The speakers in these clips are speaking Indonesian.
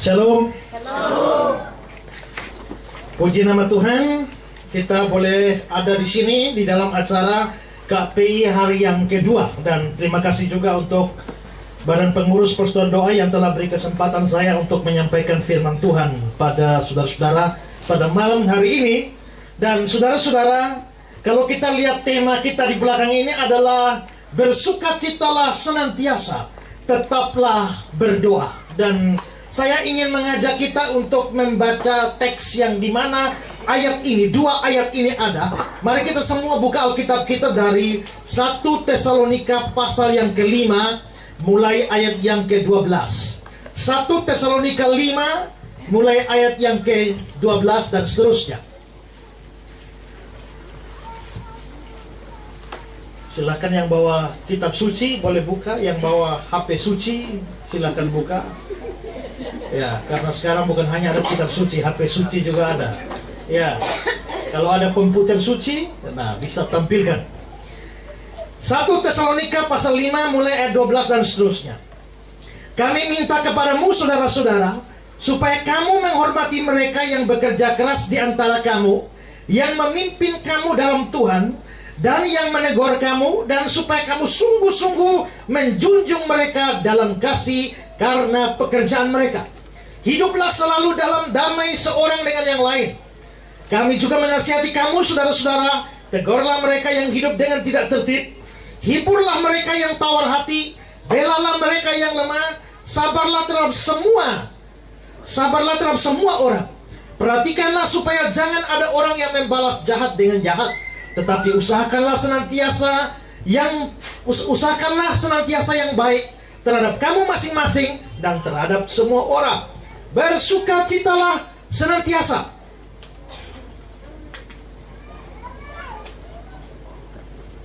Shalom. Puji nama Tuhan, kita boleh ada di sini di dalam acara KPI hari yang kedua. Dan terima kasih juga untuk Badan Pengurus Persatuan Doa yang telah beri kesempatan saya untuk menyampaikan firman Tuhan pada saudara-saudara pada malam hari ini. Dan saudara-saudara kalau kita lihat tema kita di belakang ini adalah bersukacitalah senantiasa tetaplah berdoa. Dan saya ingin mengajak kita untuk membaca teks yang di mana ayat ini, dua ayat ini ada. Mari kita semua buka Alkitab kita dari 1 Tesalonika pasal yang kelima, mulai ayat yang ke-12. 1 Tesalonika 5, mulai ayat yang ke-12 dan seterusnya. Silakan yang bawa kitab suci boleh buka, yang bawa HP suci silakan buka. Ya, karena sekarang bukan hanya ada kitab suci, HP suci juga ada. Ya, kalau ada komputer suci, nah bisa tampilkan. 1 Tesalonika pasal 5 mulai ayat 12 dan seterusnya. Kami minta kepadamu saudara-saudara supaya kamu menghormati mereka yang bekerja keras di antara kamu, yang memimpin kamu dalam Tuhan, dan yang menegur kamu, dan supaya kamu sungguh-sungguh menjunjung mereka dalam kasih karena pekerjaan mereka. Hiduplah selalu dalam damai seorang dengan yang lain. Kami juga menasihati kamu, saudara-saudara, tegurlah mereka yang hidup dengan tidak tertib, hiburlah mereka yang tawar hati, belalah mereka yang lemah, sabarlah terhadap semua, sabarlah terhadap semua orang. Perhatikanlah supaya jangan ada orang yang membalas jahat dengan jahat, tetapi usahakanlah senantiasa yang usahakanlah senantiasa yang baik terhadap kamu masing-masing dan terhadap semua orang bersukacitalah senantiasa.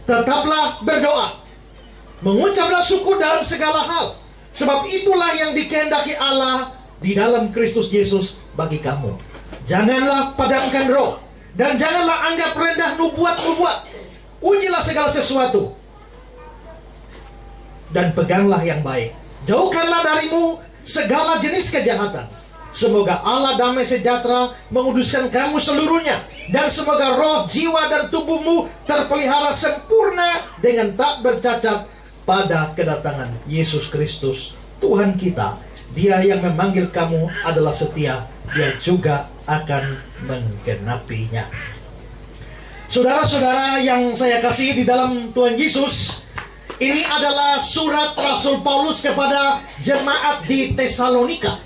Tetaplah berdoa. Mengucaplah syukur dalam segala hal. Sebab itulah yang dikehendaki Allah di dalam Kristus Yesus bagi kamu. Janganlah padamkan roh. Dan janganlah anggap rendah nubuat-nubuat. Ujilah segala sesuatu. Dan peganglah yang baik. Jauhkanlah darimu segala jenis kejahatan. Semoga Allah damai sejahtera menguduskan kamu seluruhnya. Dan semoga roh, jiwa, dan tubuhmu terpelihara sempurna dengan tak bercacat pada kedatangan Yesus Kristus Tuhan kita. Dia yang memanggil kamu adalah setia. Dia juga akan menggenapinya. Saudara-saudara yang saya kasih di dalam Tuhan Yesus, ini adalah surat Rasul Paulus kepada jemaat di Tesalonika.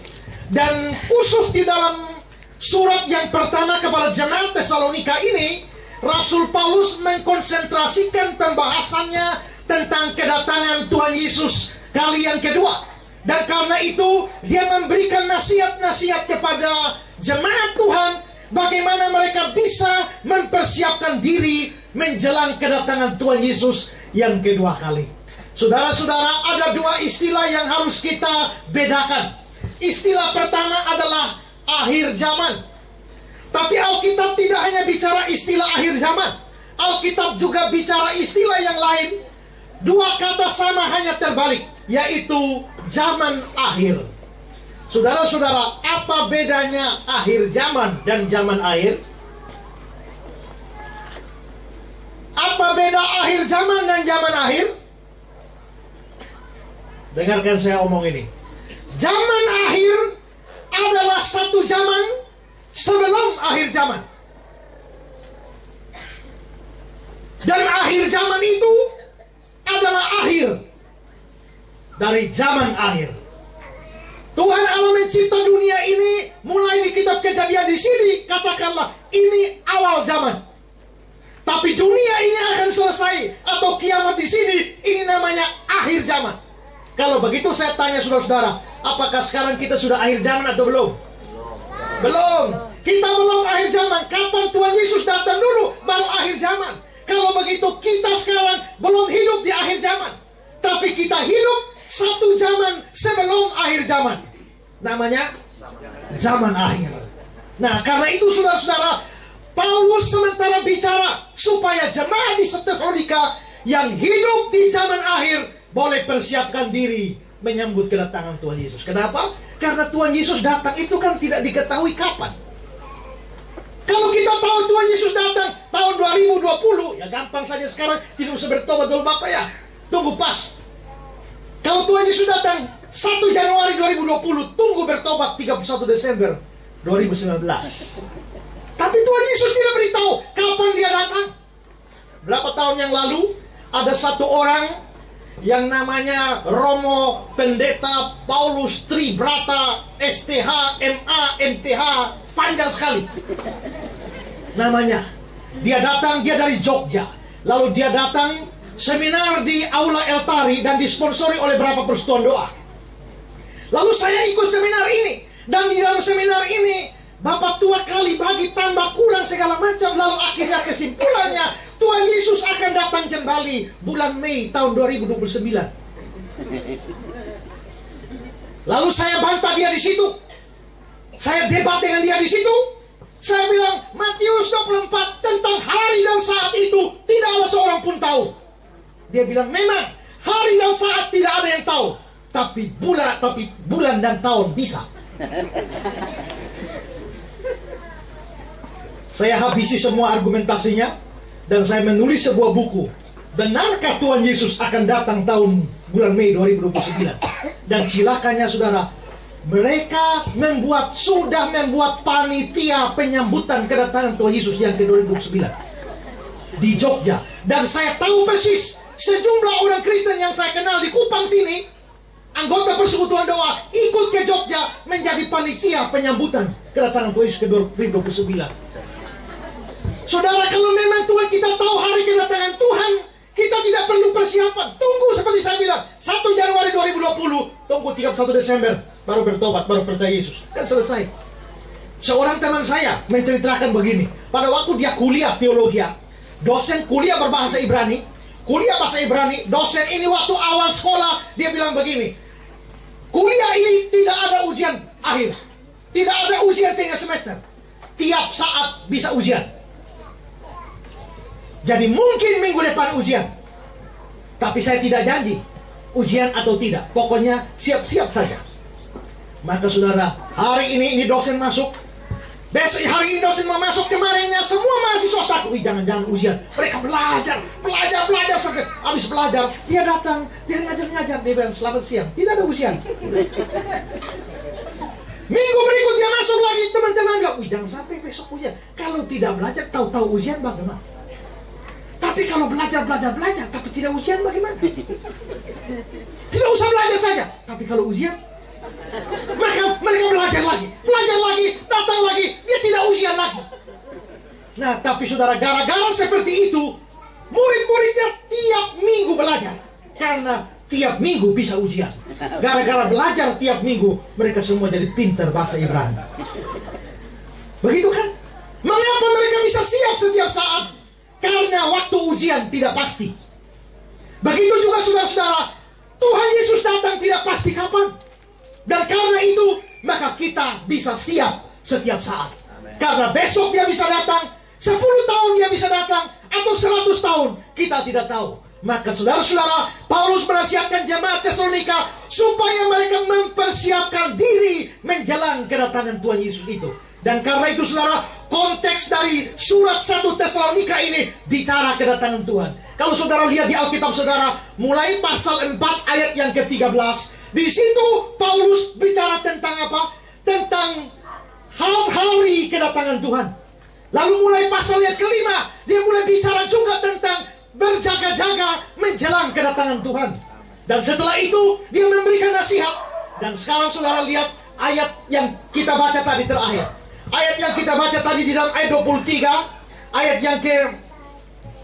Dan khusus di dalam surat yang pertama kepada jemaat Tesalonika ini, Rasul Paulus mengkonsentrasikan pembahasannya tentang kedatangan Tuhan Yesus kali yang kedua. Dan karena itu, dia memberikan nasihat-nasihat kepada jemaat Tuhan bagaimana mereka bisa mempersiapkan diri menjelang kedatangan Tuhan Yesus yang kedua kali. Saudara-saudara, ada dua istilah yang harus kita bedakan. Istilah pertama adalah akhir zaman. Tapi Alkitab tidak hanya bicara istilah akhir zaman. Alkitab juga bicara istilah yang lain. Dua kata sama hanya terbalik, yaitu zaman akhir. Saudara-saudara, apa bedanya akhir zaman dan zaman akhir? Apa beda akhir zaman dan zaman akhir? Dengarkan saya omong ini. Zaman akhir adalah satu zaman sebelum akhir zaman. Dan akhir zaman itu adalah akhir dari zaman akhir. Tuhan Allah mencipta dunia ini mulai di kitab kejadian di sini katakanlah ini awal zaman. Tapi dunia ini akan selesai atau kiamat di sini ini namanya akhir zaman. Kalau begitu saya tanya saudara-saudara, apakah sekarang kita sudah akhir zaman atau belum? Belum. Kita belum akhir zaman. Kapan Tuhan Yesus datang dulu baru akhir zaman. Kalau begitu kita sekarang belum hidup di akhir zaman. Tapi kita hidup satu zaman sebelum akhir zaman. Namanya zaman akhir. Nah, karena itu saudara-saudara, Paulus sementara bicara supaya jemaat di Tesalonika yang hidup di zaman akhir boleh persiapkan diri menyambut kedatangan Tuhan Yesus. Kenapa? Karena Tuhan Yesus datang itu kan tidak diketahui kapan. Kalau kita tahu Tuhan Yesus datang tahun 2020, ya gampang saja sekarang tidak usah bertobat dulu Bapak ya. Tunggu pas. Kalau Tuhan Yesus datang 1 Januari 2020, tunggu bertobat 31 Desember 2019. Tapi Tuhan Yesus tidak beritahu kapan dia datang. Berapa tahun yang lalu ada satu orang yang namanya Romo Pendeta Paulus Tribrata STH MA MTH panjang sekali namanya dia datang dia dari Jogja lalu dia datang seminar di Aula Eltari dan disponsori oleh beberapa persatuan doa lalu saya ikut seminar ini. Dan di dalam seminar ini Bapak tua kali bagi tambah kurang segala macam. Lalu akhirnya kesimpulannya Tuhan Yesus akan datang kembali bulan Mei tahun 2029 lalu saya bantah dia di situ. Saya debat dengan dia di situ. Saya bilang Matius 24 tentang hari dan saat itu tidak ada seorang pun tahu. Dia bilang memang hari dan saat tidak ada yang tahu, tapi bulan tapi bulan dan tahun bisa. Saya habisi semua argumentasinya dan saya menulis sebuah buku. Benarkah Tuhan Yesus akan datang tahun bulan Mei 2029? Dan silakannya saudara mereka membuat sudah membuat panitia penyambutan kedatangan Tuhan Yesus yang ke-2029 di Jogja dan saya tahu persis sejumlah orang Kristen yang saya kenal di Kupang sini anggota persekutuan doa ikut ke Jogja menjadi panitia penyambutan kedatangan Tuhan Yesus ke-2029 Saudara kalau memang Tuhan kita tahu hari kedatangan Tuhan kita tidak perlu persiapan. Tunggu seperti saya bilang. 1 Januari 2020. Tunggu 31 Desember. Baru bertobat, baru percaya Yesus. Kan selesai. Seorang teman saya menceritakan begini. Pada waktu dia kuliah teologi. Dosen kuliah berbahasa Ibrani. Kuliah bahasa Ibrani. Dosen ini waktu awal sekolah. Dia bilang begini. Kuliah ini tidak ada ujian akhir. Tidak ada ujian tengah semester. Tiap saat bisa ujian. Jadi mungkin minggu depan ujian. Tapi saya tidak janji ujian atau tidak. Pokoknya siap-siap saja. Maka saudara, hari ini ini dosen masuk. Besok hari ini dosen mau masuk kemarinnya semua mahasiswa takut. Wih jangan-jangan ujian. Mereka belajar, belajar, belajar sampai habis belajar. Dia datang, dia ngajar-ngajar. Dia bilang selamat siang. Tidak ada ujian. Minggu berikutnya masuk lagi teman-teman enggak. Wih jangan sampai besok ujian. Kalau tidak belajar, tahu-tahu ujian bagaimana? Tapi kalau belajar, belajar, belajar, tapi tidak ujian bagaimana? Tidak usah belajar saja. Tapi kalau ujian, maka mereka belajar lagi, belajar lagi, datang lagi, dia tidak ujian lagi. Nah, tapi saudara, gara-gara seperti itu, murid-muridnya tiap minggu belajar. Karena tiap minggu bisa ujian. Gara-gara belajar tiap minggu, mereka semua jadi pintar bahasa Ibrani. Begitu kan? Mengapa mereka bisa siap setiap saat? Karena waktu ujian tidak pasti. Begitu juga saudara-saudara, Tuhan Yesus datang tidak pasti kapan. Dan karena itu, maka kita bisa siap setiap saat. Karena besok dia bisa datang, 10 tahun dia bisa datang, atau 100 tahun, kita tidak tahu. Maka saudara-saudara, Paulus menasihatkan jemaat Tesalonika supaya mereka mempersiapkan diri menjelang kedatangan Tuhan Yesus itu. Dan karena itu saudara, konteks dari surat 1 Tesalonika ini bicara kedatangan Tuhan. Kalau saudara lihat di Alkitab saudara, mulai pasal 4 ayat yang ke-13, di situ Paulus bicara tentang apa? Tentang hari kedatangan Tuhan. Lalu mulai pasal yang kelima, dia mulai bicara juga tentang berjaga-jaga menjelang kedatangan Tuhan. Dan setelah itu, dia memberikan nasihat. Dan sekarang saudara lihat ayat yang kita baca tadi terakhir. Ayat yang kita baca tadi di dalam ayat 23, ayat yang ke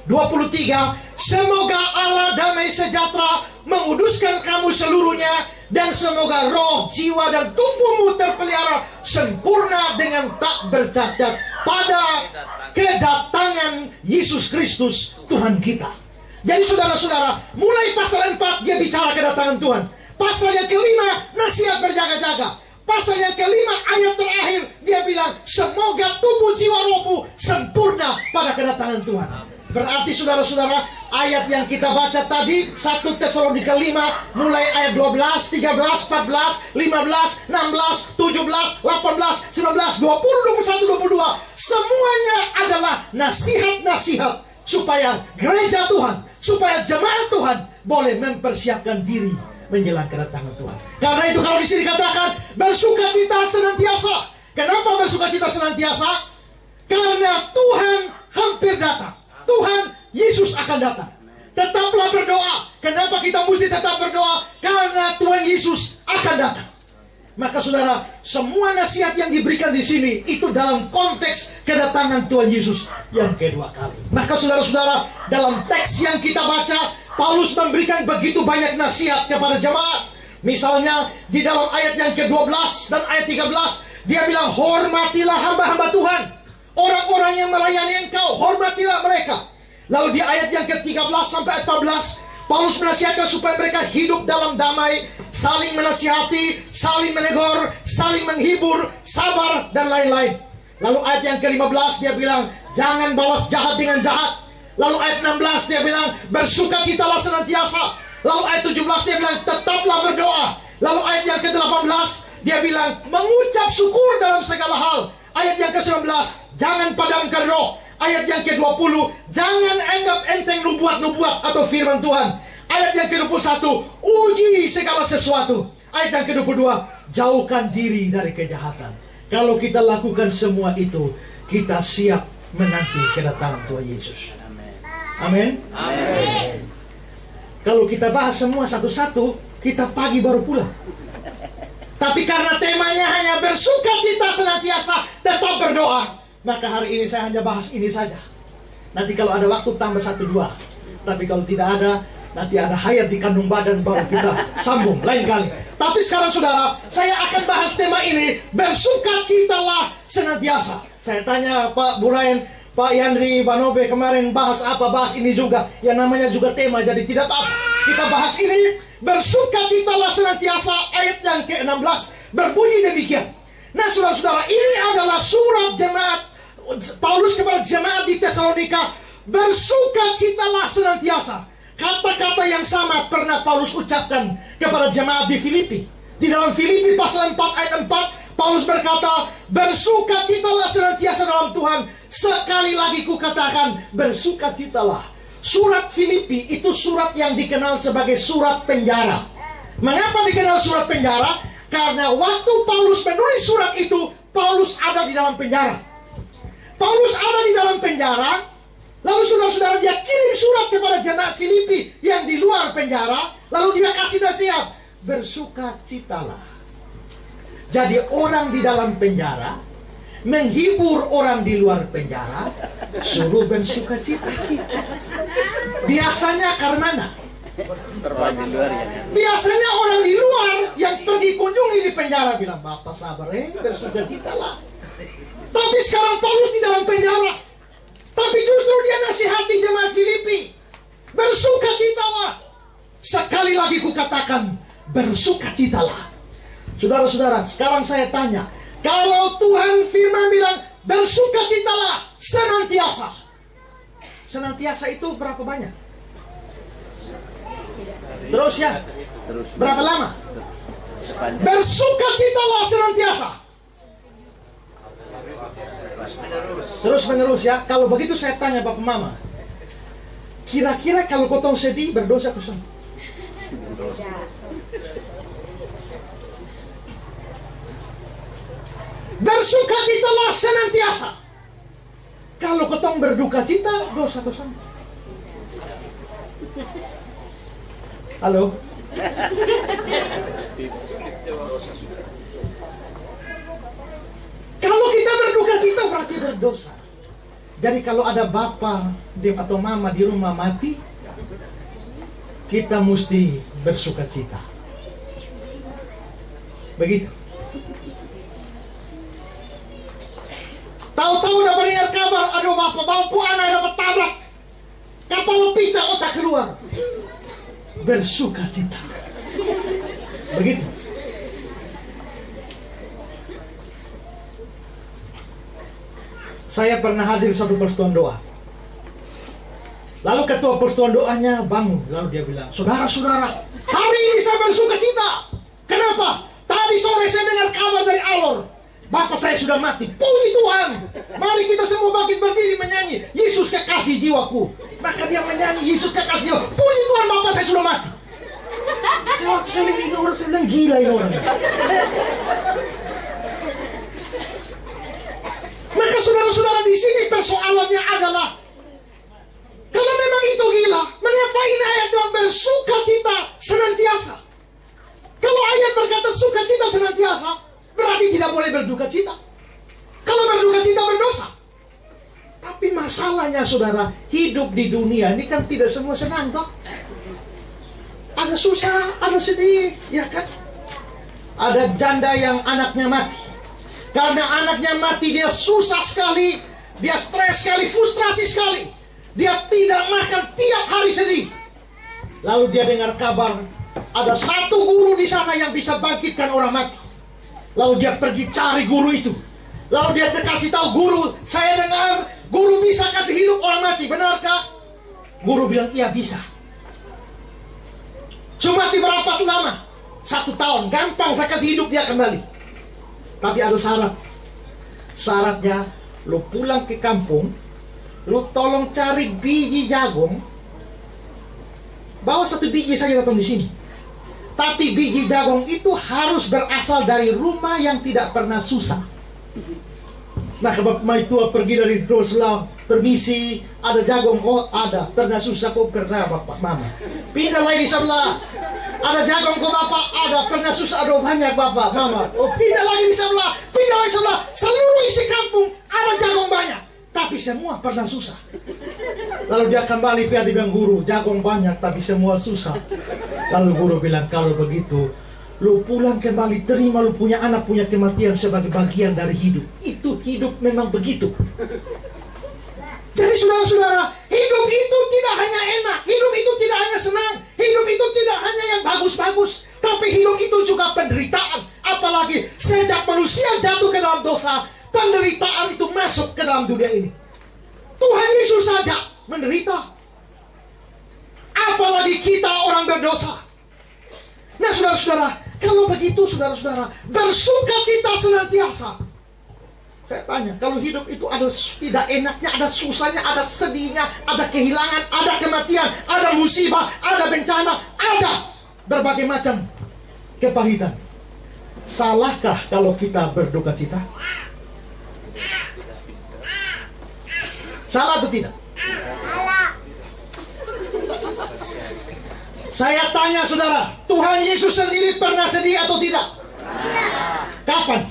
23, semoga Allah damai sejahtera menguduskan kamu seluruhnya dan semoga roh, jiwa dan tubuhmu terpelihara sempurna dengan tak bercacat pada kedatangan Yesus Kristus Tuhan kita. Jadi saudara-saudara, mulai pasal 4 dia bicara kedatangan Tuhan. Pasal yang kelima, nasihat berjaga-jaga. Pasal yang kelima ayat terakhir dia bilang semoga tubuh jiwa rohmu sempurna pada kedatangan Tuhan. Berarti saudara-saudara, ayat yang kita baca tadi 1 Tesalonika 5 mulai ayat 12, 13, 14, 15, 16, 17, 18, 19, 20, 21, 22 semuanya adalah nasihat-nasihat supaya gereja Tuhan, supaya jemaat Tuhan boleh mempersiapkan diri menjelang kedatangan Tuhan. Karena itu kalau di sini katakan bersuka cita senantiasa. Kenapa bersuka cita senantiasa? Karena Tuhan hampir datang. Tuhan Yesus akan datang. Tetaplah berdoa. Kenapa kita mesti tetap berdoa? Karena Tuhan Yesus akan datang. Maka saudara, semua nasihat yang diberikan di sini itu dalam konteks kedatangan Tuhan Yesus yang kedua kali. Maka saudara-saudara, dalam teks yang kita baca, Paulus memberikan begitu banyak nasihat kepada jemaat. Misalnya di dalam ayat yang ke-12 dan ayat 13, dia bilang, hormatilah hamba-hamba Tuhan. Orang-orang yang melayani engkau, hormatilah mereka. Lalu di ayat yang ke-13 sampai 14, Paulus menasihatkan supaya mereka hidup dalam damai, saling menasihati, saling menegur, saling menghibur, sabar, dan lain-lain. Lalu ayat yang ke-15 dia bilang, jangan balas jahat dengan jahat. Lalu ayat 16 dia bilang, bersuka citalah senantiasa. Lalu ayat 17 dia bilang, tetaplah berdoa. Lalu ayat yang ke-18 dia bilang, mengucap syukur dalam segala hal. Ayat yang ke-19, jangan padamkan roh. Ayat yang ke-20, jangan anggap enteng nubuat-nubuat atau firman Tuhan. Ayat yang ke-21, uji segala sesuatu. Ayat yang ke-22, jauhkan diri dari kejahatan. Kalau kita lakukan semua itu, kita siap menanti kedatangan Tuhan Yesus. Amin. Amin. Kalau kita bahas semua satu-satu, kita pagi baru pulang. Tapi karena temanya hanya bersuka cita senantiasa, tetap berdoa. Maka hari ini saya hanya bahas ini saja. Nanti kalau ada waktu tambah satu dua. Tapi kalau tidak ada, nanti ada hayat di kandung badan baru kita sambung lain kali. Tapi sekarang saudara, saya akan bahas tema ini bersuka citalah senantiasa. Saya tanya Pak Burain, Pak Yandri, Pak Nobe kemarin bahas apa? Bahas ini juga. Yang namanya juga tema, jadi tidak apa. Kita bahas ini bersuka citalah senantiasa ayat yang ke-16 berbunyi demikian. Nah saudara-saudara ini adalah surat jemaat Paulus kepada jemaat di Tesalonika bersuka citalah senantiasa. Kata-kata yang sama pernah Paulus ucapkan kepada jemaat di Filipi. Di dalam Filipi pasal 4 ayat 4 Paulus berkata, bersuka citalah senantiasa dalam Tuhan. Sekali lagi kukatakan, bersuka citalah. Surat Filipi itu surat yang dikenal sebagai surat penjara. Mengapa dikenal surat penjara? Karena waktu Paulus menulis surat itu, Paulus ada di dalam penjara. Paulus ada di dalam penjara, lalu saudara-saudara dia kirim surat kepada jemaat Filipi yang di luar penjara, lalu dia kasih nasihat, bersuka citalah. Jadi orang di dalam penjara menghibur orang di luar penjara, suruh bersuka cita. Biasanya karena mana? Biasanya orang di luar yang pergi kunjungi di penjara bilang, Bapak sabar eh, bersuka cita lah. Tapi sekarang Paulus di dalam penjara. Tapi justru dia nasihati jemaat Filipi. Bersuka citalah. Sekali lagi kukatakan, bersuka citalah. Saudara-saudara, sekarang saya tanya. Kalau Tuhan firman bilang, bersuka citalah senantiasa. Senantiasa itu berapa banyak? Terus ya? Berapa lama? Bersuka citalah senantiasa. Terus menerus ya. Kalau begitu saya tanya Bapak Mama. Kira-kira kalau tahu sedih berdosa kusam? Bersuka citalah senantiasa. Kalau ketong berduka cita, dosa kusam. Halo? Kalau kita berduka cita berarti berdosa. Jadi kalau ada bapak atau mama di rumah mati, kita mesti bersuka cita. Begitu. Tahu-tahu dapat dengar kabar, aduh bapak, bapakku anak dapat tabrak. Kapal pica otak keluar. Bersuka cita. Begitu. Saya pernah hadir satu persetujuan doa. Lalu ketua persatuan doanya bangun. Lalu dia bilang, saudara-saudara, hari ini saya bersuka cita. Kenapa? Tadi sore saya dengar kabar dari Alor. Bapak saya sudah mati. Puji Tuhan. Mari kita semua bangkit berdiri menyanyi. Yesus kekasih jiwaku. Maka dia menyanyi Yesus kekasih jiwaku. Puji Tuhan Bapak saya sudah mati. Saya waktu saya lihat ini orang, saya bilang gila ini orang. Maka saudara-saudara di sini persoalannya adalah kalau memang itu gila, mengapa ini ayat dalam bersuka cita senantiasa? Kalau ayat berkata sukacita senantiasa, berarti tidak boleh berduka cita. Kalau berduka cita berdosa. Tapi masalahnya saudara, hidup di dunia ini kan tidak semua senang toh. Ada susah, ada sedih, ya kan? Ada janda yang anaknya mati. Karena anaknya mati dia susah sekali, dia stres sekali, frustrasi sekali. Dia tidak makan tiap hari sedih. Lalu dia dengar kabar ada satu guru di sana yang bisa bangkitkan orang mati. Lalu dia pergi cari guru itu. Lalu dia kasih tahu guru, saya dengar guru bisa kasih hidup orang mati, benarkah? Guru bilang iya bisa. Cuma berapa lama? Satu tahun, gampang saya kasih hidup dia kembali. Tapi ada syarat. Syaratnya, lu pulang ke kampung, lu tolong cari biji jagung, bawa satu biji saja datang di sini. Tapi biji jagung itu harus berasal dari rumah yang tidak pernah susah. Maka Bapak tua pergi dari Roslau, permisi, ada jagung kok ada, pernah susah kok pernah Bapak Mama. Pindah lagi di sebelah, ada jagung kok Bapak ada, pernah susah ada banyak Bapak Mama. Oh pindah lagi di sebelah, pindah lagi di sebelah, seluruh isi kampung ada jagung banyak. Tapi semua pernah susah. Lalu dia kembali dia bilang guru, jagung banyak tapi semua susah. Lalu guru bilang kalau begitu, lu pulang kembali terima lu punya anak punya kematian sebagai bagian dari hidup. Itu hidup memang begitu. Jadi saudara-saudara, hidup itu tidak hanya enak, hidup itu tidak hanya senang, hidup itu tidak hanya yang bagus-bagus, tapi hidup itu juga penderitaan. Apalagi sejak manusia jatuh ke dalam dosa, penderitaan itu masuk ke dalam dunia ini. Tuhan Yesus saja menderita. Apalagi kita orang berdosa. Nah saudara-saudara, kalau begitu saudara-saudara, bersuka cita senantiasa. Saya tanya, kalau hidup itu ada tidak enaknya, ada susahnya, ada sedihnya, ada kehilangan, ada kematian, ada musibah, ada bencana, ada berbagai macam kepahitan. Salahkah kalau kita berduka cita? Salah atau tidak? Saya tanya saudara, Tuhan Yesus sendiri pernah sedih atau tidak? Kapan?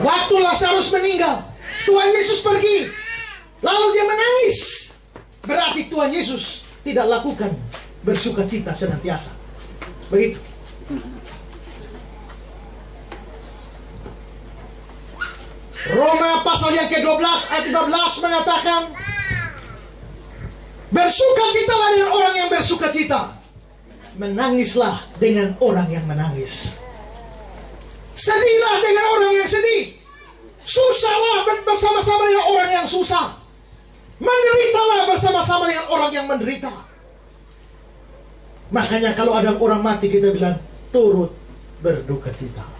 Waktu Lazarus meninggal, Tuhan Yesus pergi, lalu dia menangis. Berarti Tuhan Yesus tidak lakukan bersuka cita senantiasa. Begitu. Roma pasal yang ke-12 ayat 15 mengatakan Bersuka citalah dengan orang yang bersuka cita. Menangislah dengan orang yang menangis. Sedihlah dengan orang yang sedih. Susahlah bersama-sama dengan orang yang susah. Menderitalah bersama-sama dengan orang yang menderita. Makanya kalau ada orang mati kita bilang Turut berduka cita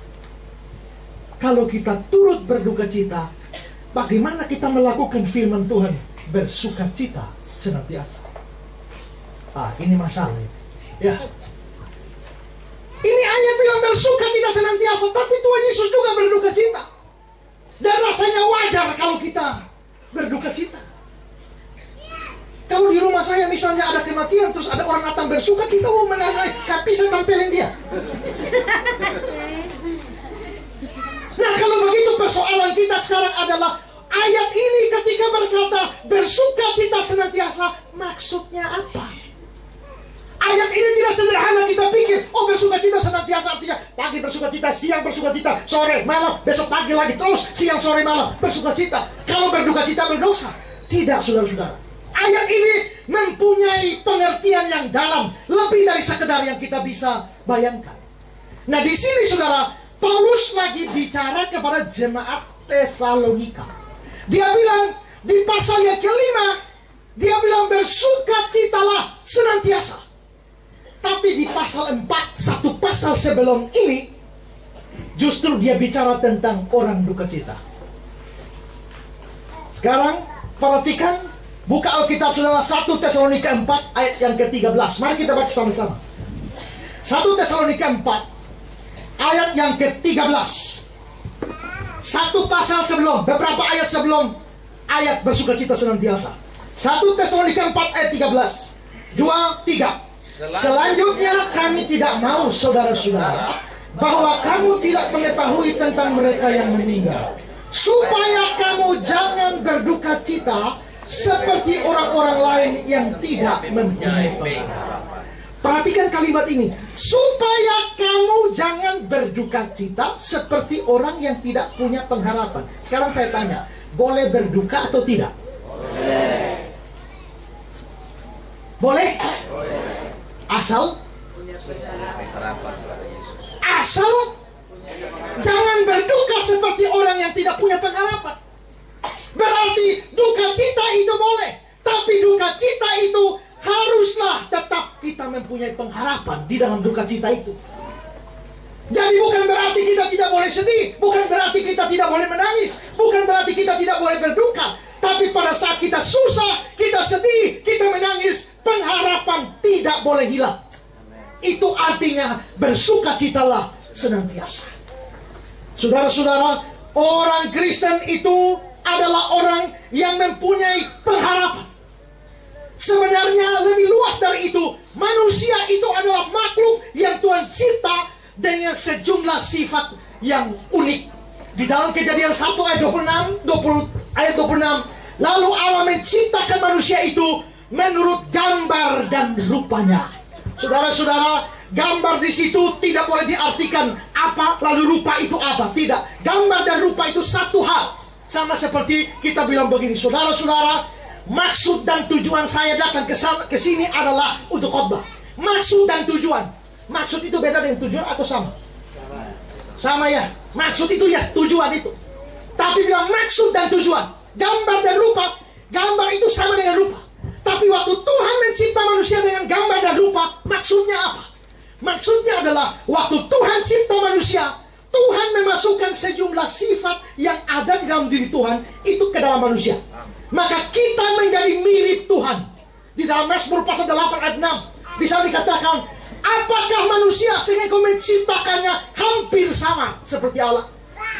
kalau kita turut berduka cita, bagaimana kita melakukan firman Tuhan bersuka cita senantiasa? Ah, ini masalah. Ya. Ini ayat bilang bersuka cita senantiasa, tapi Tuhan Yesus juga berduka cita. Dan rasanya wajar kalau kita berduka cita. Kalau di rumah saya misalnya ada kematian, terus ada orang datang bersuka cita, oh menarik, saya bisa tampilin dia. Nah kalau begitu persoalan kita sekarang adalah ayat ini ketika berkata bersuka cita senantiasa maksudnya apa? Ayat ini tidak sederhana kita pikir Oh bersuka cita senantiasa artinya Pagi bersuka cita, siang bersuka cita Sore, malam, besok pagi lagi Terus siang, sore, malam Bersuka cita. Kalau berduka cita berdosa. Tidak saudara-saudara. Ayat ini mempunyai pengertian yang dalam Lebih dari sekedar yang kita bisa bayangkan. Nah di sini saudara Paulus lagi bicara kepada jemaat Tesalonika. Dia bilang di pasal yang kelima, Dia bilang bersuka citalah senantiasa. Tapi di pasal 4, satu pasal sebelum ini, justru dia bicara tentang orang duka cita. Sekarang, perhatikan, buka Alkitab saudara 1 Tesalonika 4 ayat yang ke-13. Mari kita baca sama-sama. 1 Tesalonika 4 ayat yang ke-13. Satu pasal sebelum, beberapa ayat sebelum ayat bersuka cita senantiasa. 1 Tesalonika 4 ayat 13. 2 3. Selanjutnya kami tidak mau saudara-saudara bahwa kamu tidak mengetahui tentang mereka yang meninggal supaya kamu jangan berduka cita seperti orang-orang lain yang tidak mempunyai pengharapan. Perhatikan kalimat ini, supaya kamu jangan berduka cita seperti orang yang tidak punya pengharapan. Sekarang saya tanya, boleh berduka atau tidak? Boleh. Boleh? Asal Asal Jangan berduka seperti orang yang tidak punya pengharapan Berarti duka cita itu boleh Tapi duka cita itu haruslah tetap kita mempunyai pengharapan di dalam duka cita itu jadi bukan berarti kita tidak boleh sedih, bukan berarti kita tidak boleh menangis, bukan berarti kita tidak boleh berduka. Tapi pada saat kita susah, kita sedih, kita menangis, pengharapan tidak boleh hilang. Itu artinya bersuka citalah senantiasa. Saudara-saudara, orang Kristen itu adalah orang yang mempunyai pengharapan. Sebenarnya lebih luas dari itu, manusia itu adalah makhluk yang Tuhan cipta dengan sejumlah sifat yang unik. Di dalam kejadian 1 ayat 26, 20, ayat 26, lalu Allah menciptakan manusia itu menurut gambar dan rupanya. Saudara-saudara, gambar di situ tidak boleh diartikan apa lalu rupa itu apa. Tidak. Gambar dan rupa itu satu hal. Sama seperti kita bilang begini, saudara-saudara, maksud dan tujuan saya datang ke sini adalah untuk khotbah. Maksud dan tujuan. Maksud itu beda dengan tujuan atau sama? Sama ya. Maksud itu ya tujuan itu. Tapi bilang maksud dan tujuan. Gambar dan rupa. Gambar itu sama dengan rupa. Tapi waktu Tuhan mencipta manusia dengan gambar dan rupa, maksudnya apa? Maksudnya adalah waktu Tuhan cipta manusia, Tuhan memasukkan sejumlah sifat yang ada di dalam diri Tuhan itu ke dalam manusia. Maka kita menjadi mirip Tuhan. Di dalam Mazmur pasal 8 ayat 6 bisa dikatakan Apakah manusia sehingga kau menciptakannya hampir sama seperti Allah?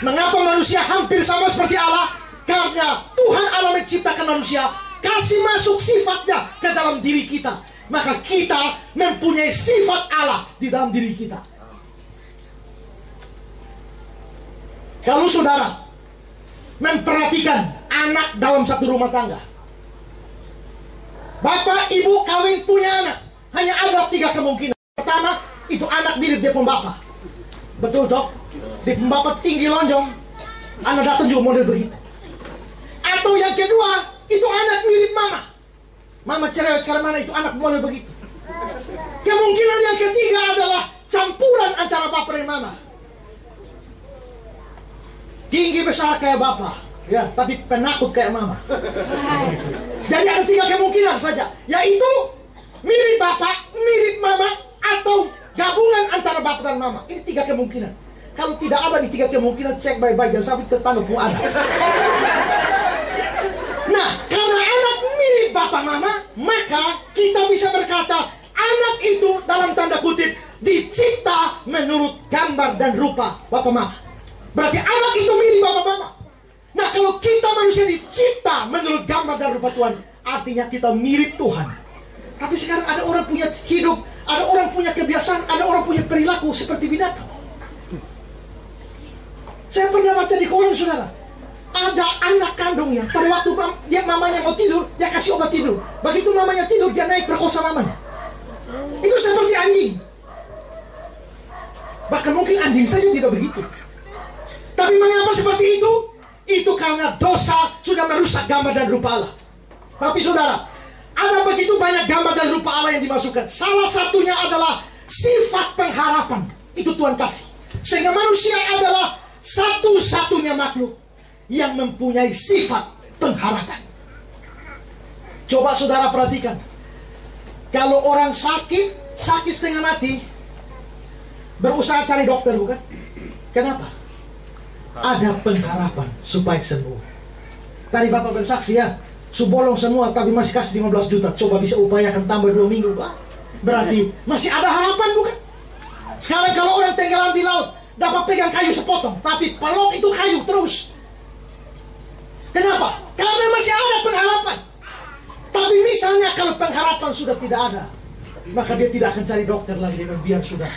Mengapa manusia hampir sama seperti Allah? Karena Tuhan Allah menciptakan manusia kasih masuk sifatnya ke dalam diri kita. Maka kita mempunyai sifat Allah di dalam diri kita. Kalau saudara memperhatikan anak dalam satu rumah tangga. Bapak, ibu kawin punya anak. Hanya ada tiga kemungkinan. Pertama, itu anak mirip dia pembapa. Betul toh? Di pembapa tinggi lonjong. Anak datang juga model begitu. Atau yang kedua, itu anak mirip mama. Mama cerewet karena mana itu anak model begitu. Kemungkinan yang ketiga adalah campuran antara bapak dan mama. Tinggi besar kayak bapak, ya, tapi penakut kayak mama. Jadi ada tiga kemungkinan saja, yaitu mirip bapak, mirip mama, atau gabungan antara bapak dan mama. Ini tiga kemungkinan. Kalau tidak ada di tiga kemungkinan, cek baik-baik jangan sampai tetangga pun ada. Nah, karena anak mirip bapak mama, maka kita bisa berkata anak itu dalam tanda kutip dicipta menurut gambar dan rupa bapak mama. Berarti anak itu mirip bapak mama. Nah, kalau kita manusia dicipta menurut gambar dan rupa Tuhan, artinya kita mirip Tuhan. Tapi sekarang ada orang punya hidup ada orang punya kebiasaan, ada orang punya perilaku seperti binatang. Saya pernah baca di koran saudara. Ada anak kandungnya, pada waktu dia mamanya mau tidur, dia kasih obat tidur. Begitu mamanya tidur, dia naik perkosa mamanya. Itu seperti anjing. Bahkan mungkin anjing saja tidak begitu. Tapi mengapa seperti itu? Itu karena dosa sudah merusak gambar dan rupa Allah. Tapi saudara, ada begitu banyak gambar dan rupa Allah yang dimasukkan. Salah satunya adalah sifat pengharapan. Itu Tuhan kasih. Sehingga manusia adalah satu-satunya makhluk yang mempunyai sifat pengharapan. Coba saudara perhatikan. Kalau orang sakit, sakit setengah mati, berusaha cari dokter bukan? Kenapa? Ada pengharapan supaya sembuh. Tadi Bapak bersaksi ya, subolong semua tapi masih kasih 15 juta. Coba bisa upayakan tambah dua minggu Pak. Berarti masih ada harapan bukan? Sekarang kalau orang tenggelam di laut, dapat pegang kayu sepotong, tapi pelok itu kayu terus. Kenapa? Karena masih ada pengharapan. Tapi misalnya kalau pengharapan sudah tidak ada, maka dia tidak akan cari dokter lagi. Dia biar sudah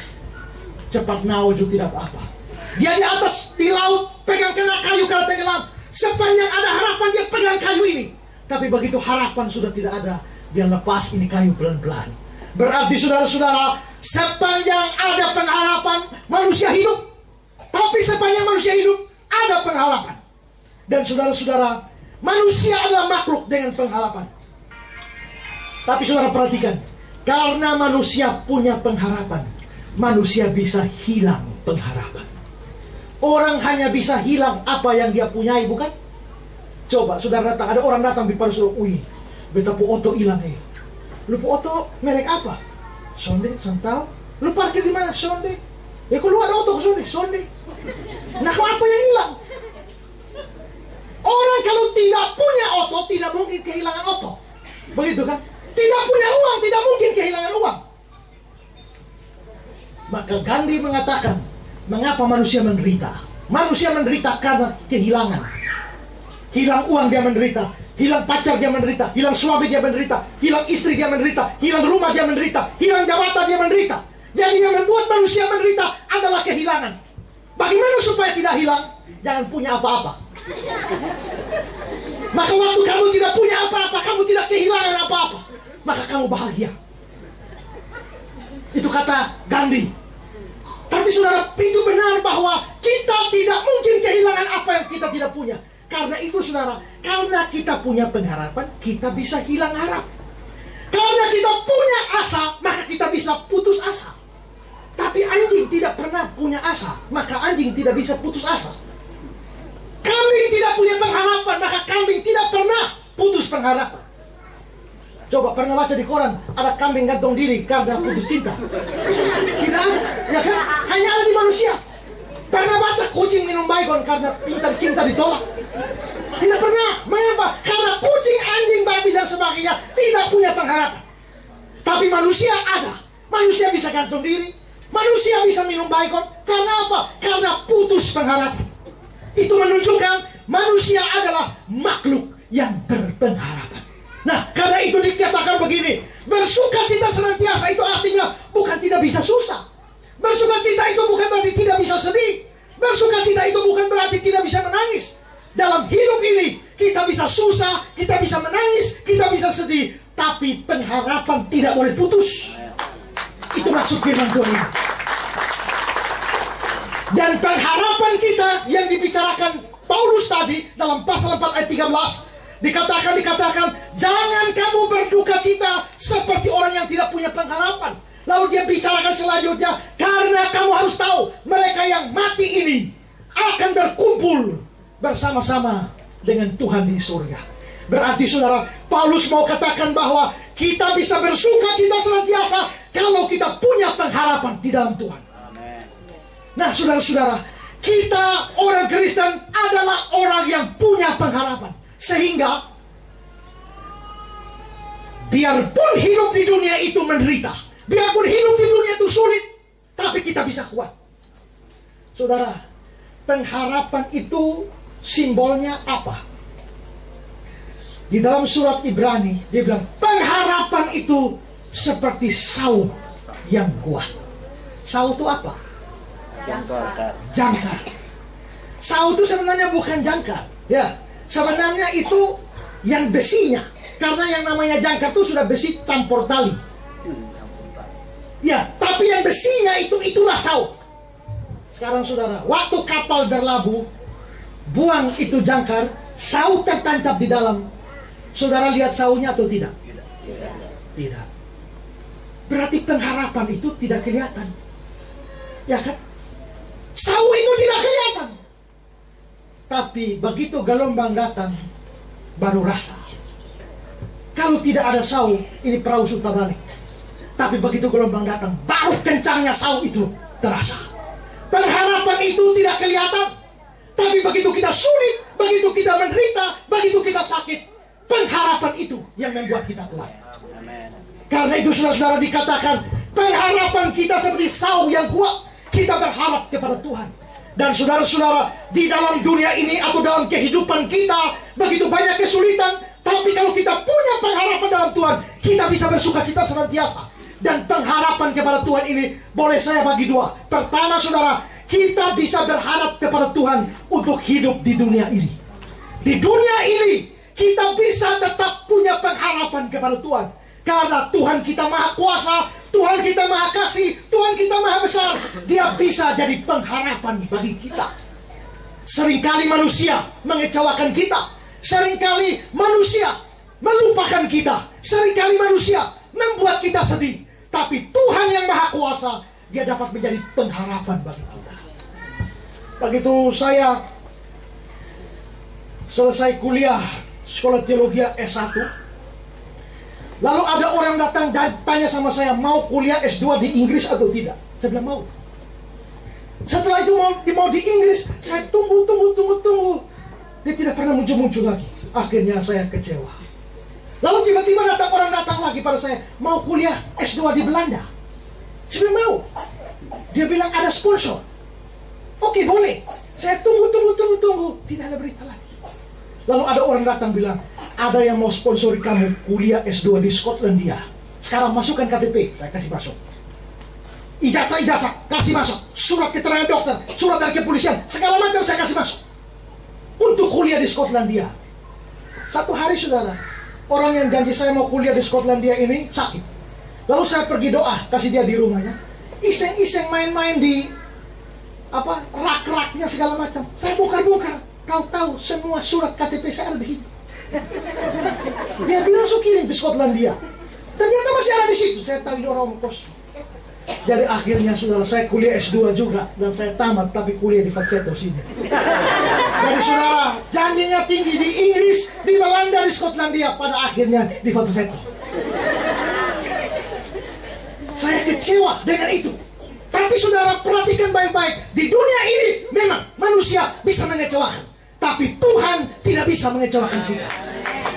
cepat nauju tidak apa-apa. Dia di atas di laut pegang kena kayu kalau tenggelam. Sepanjang ada harapan dia pegang kayu ini. Tapi begitu harapan sudah tidak ada, dia lepas ini kayu pelan-pelan. Berarti saudara-saudara, sepanjang ada pengharapan manusia hidup. Tapi sepanjang manusia hidup ada pengharapan. Dan saudara-saudara, manusia adalah makhluk dengan pengharapan. Tapi saudara perhatikan, karena manusia punya pengharapan, manusia bisa hilang pengharapan. Orang hanya bisa hilang apa yang dia punyai, bukan? Coba saudara datang, ada orang datang di paru wih, beta pu oto hilang eh. Lu pu oto merek apa? Sonde, santau. Lu parkir di mana? Sonde. Ya kalau ada oto sonde, sonde. Nah, apa yang hilang? Orang kalau tidak punya oto, tidak mungkin kehilangan oto. Begitu kan? Tidak punya uang, tidak mungkin kehilangan uang. Maka Gandhi mengatakan, mengapa manusia menderita? Manusia menderita karena kehilangan. Hilang uang dia menderita, hilang pacar dia menderita, hilang suami dia menderita, hilang istri dia menderita, hilang rumah dia menderita, hilang jabatan dia menderita. Jadi yang membuat manusia menderita adalah kehilangan. Bagaimana supaya tidak hilang? Jangan punya apa-apa. Maka waktu kamu tidak punya apa-apa, kamu tidak kehilangan apa-apa, maka kamu bahagia. Itu kata Gandhi. Tapi saudara, itu benar bahwa kita tidak mungkin kehilangan apa yang kita tidak punya. Karena itu saudara, karena kita punya pengharapan, kita bisa hilang harap. Karena kita punya asa, maka kita bisa putus asa. Tapi anjing tidak pernah punya asa, maka anjing tidak bisa putus asa. Kambing tidak punya pengharapan, maka kambing tidak pernah putus pengharapan. Coba pernah baca di koran, ada kambing gantung diri karena putus cinta. Tidak ada, ya kan? Hanya ada di manusia. Pernah baca kucing minum baygon karena pintar cinta ditolak? Tidak pernah. Mengapa? Karena kucing, anjing, babi, dan sebagainya tidak punya pengharapan. Tapi manusia ada. Manusia bisa gantung diri. Manusia bisa minum baygon. Karena apa? Karena putus pengharapan. Itu menunjukkan manusia adalah makhluk yang berpengharapan. Nah, karena itu dikatakan begini, bersuka cita senantiasa itu artinya bukan tidak bisa susah. Bersuka cita itu bukan berarti tidak bisa sedih. Bersuka cita itu bukan berarti tidak bisa menangis. Dalam hidup ini kita bisa susah, kita bisa menangis, kita bisa sedih, tapi pengharapan tidak boleh putus. Itu maksud firman Tuhan. Dan pengharapan kita yang dibicarakan Paulus tadi dalam pasal 4 ayat 13 dikatakan dikatakan jangan kamu berduka cita seperti orang yang tidak punya pengharapan. Lalu dia bicarakan selanjutnya karena kamu harus tahu mereka yang mati ini akan berkumpul bersama-sama dengan Tuhan di surga. Berarti saudara, Paulus mau katakan bahwa kita bisa bersuka cita senantiasa kalau kita punya pengharapan di dalam Tuhan. Nah saudara-saudara, kita orang Kristen adalah orang yang punya pengharapan. Sehingga biarpun hidup di dunia itu menderita, biarpun hidup di dunia itu sulit, tapi kita bisa kuat. Saudara, pengharapan itu simbolnya apa? Di dalam surat Ibrani, dia bilang, pengharapan itu seperti saut yang kuat. Saut itu apa? Jangkar. Jangkar. Saut itu sebenarnya bukan jangkar. Ya, sebenarnya itu yang besinya. Karena yang namanya jangkar itu sudah besi campur tali. Ya, tapi yang besinya itu itulah saut. Sekarang saudara, waktu kapal berlabuh, buang itu jangkar, saut tertancap di dalam. Saudara lihat sautnya atau tidak? Tidak. Berarti pengharapan itu tidak kelihatan. Ya kan? Saut itu tidak kelihatan. Tapi begitu gelombang datang, baru rasa. Kalau tidak ada sau, ini perahu sudah balik. Tapi begitu gelombang datang, baru kencangnya sau itu terasa. Pengharapan itu tidak kelihatan. Tapi begitu kita sulit, begitu kita menderita, begitu kita sakit, pengharapan itu yang membuat kita kuat. Karena itu saudara-saudara dikatakan pengharapan kita seperti sau yang kuat. Kita berharap kepada Tuhan. Dan saudara-saudara di dalam dunia ini atau dalam kehidupan kita begitu banyak kesulitan. Tapi kalau kita punya pengharapan dalam Tuhan, kita bisa bersuka cita senantiasa. Dan pengharapan kepada Tuhan ini boleh saya bagi dua. Pertama saudara, kita bisa berharap kepada Tuhan untuk hidup di dunia ini. Di dunia ini kita bisa tetap punya pengharapan kepada Tuhan. Karena Tuhan kita maha kuasa, Tuhan kita maha kasih, Tuhan kita maha besar. Dia bisa jadi pengharapan bagi kita. Seringkali manusia mengecewakan kita. Seringkali manusia melupakan kita. Seringkali manusia membuat kita sedih. Tapi Tuhan yang maha kuasa, dia dapat menjadi pengharapan bagi kita. Begitu saya selesai kuliah sekolah teologi S1, lalu ada orang datang dan tanya sama saya, mau kuliah S2 di Inggris atau tidak? Saya bilang mau. Setelah itu mau, mau di Inggris, saya tunggu, tunggu, tunggu, tunggu. Dia tidak pernah muncul-muncul lagi. Akhirnya saya kecewa. Lalu tiba-tiba datang orang datang lagi pada saya, mau kuliah S2 di Belanda. Saya bilang mau. Dia bilang ada sponsor. Oke boleh. Saya tunggu, tunggu, tunggu, tunggu. Tidak ada berita lagi. Lalu ada orang datang bilang, ada yang mau sponsori kamu kuliah S2 di Skotlandia. Sekarang masukkan KTP, saya kasih masuk. Ijazah-ijazah, kasih masuk. Surat keterangan dokter, surat dari kepolisian, segala macam saya kasih masuk. Untuk kuliah di Skotlandia. Satu hari saudara, orang yang janji saya mau kuliah di Skotlandia ini sakit. Lalu saya pergi doa, kasih dia di rumahnya. Iseng-iseng main-main di apa rak-raknya segala macam. Saya bongkar-bongkar. Kau tahu semua surat KTP saya ada di situ. Dia bilang so kirim ke Skotlandia. Ternyata masih ada di situ. Saya tahu ini orang kos. Jadi akhirnya saudara saya kuliah S2 juga dan saya tamat tapi kuliah di Fatveto sini. Jadi saudara janjinya tinggi di Inggris, di Belanda, di Skotlandia pada akhirnya di Fatveto. Saya kecewa dengan itu. Tapi saudara perhatikan baik-baik. Di dunia ini memang manusia bisa mengecewakan. Tapi Tuhan tidak bisa mengecewakan kita.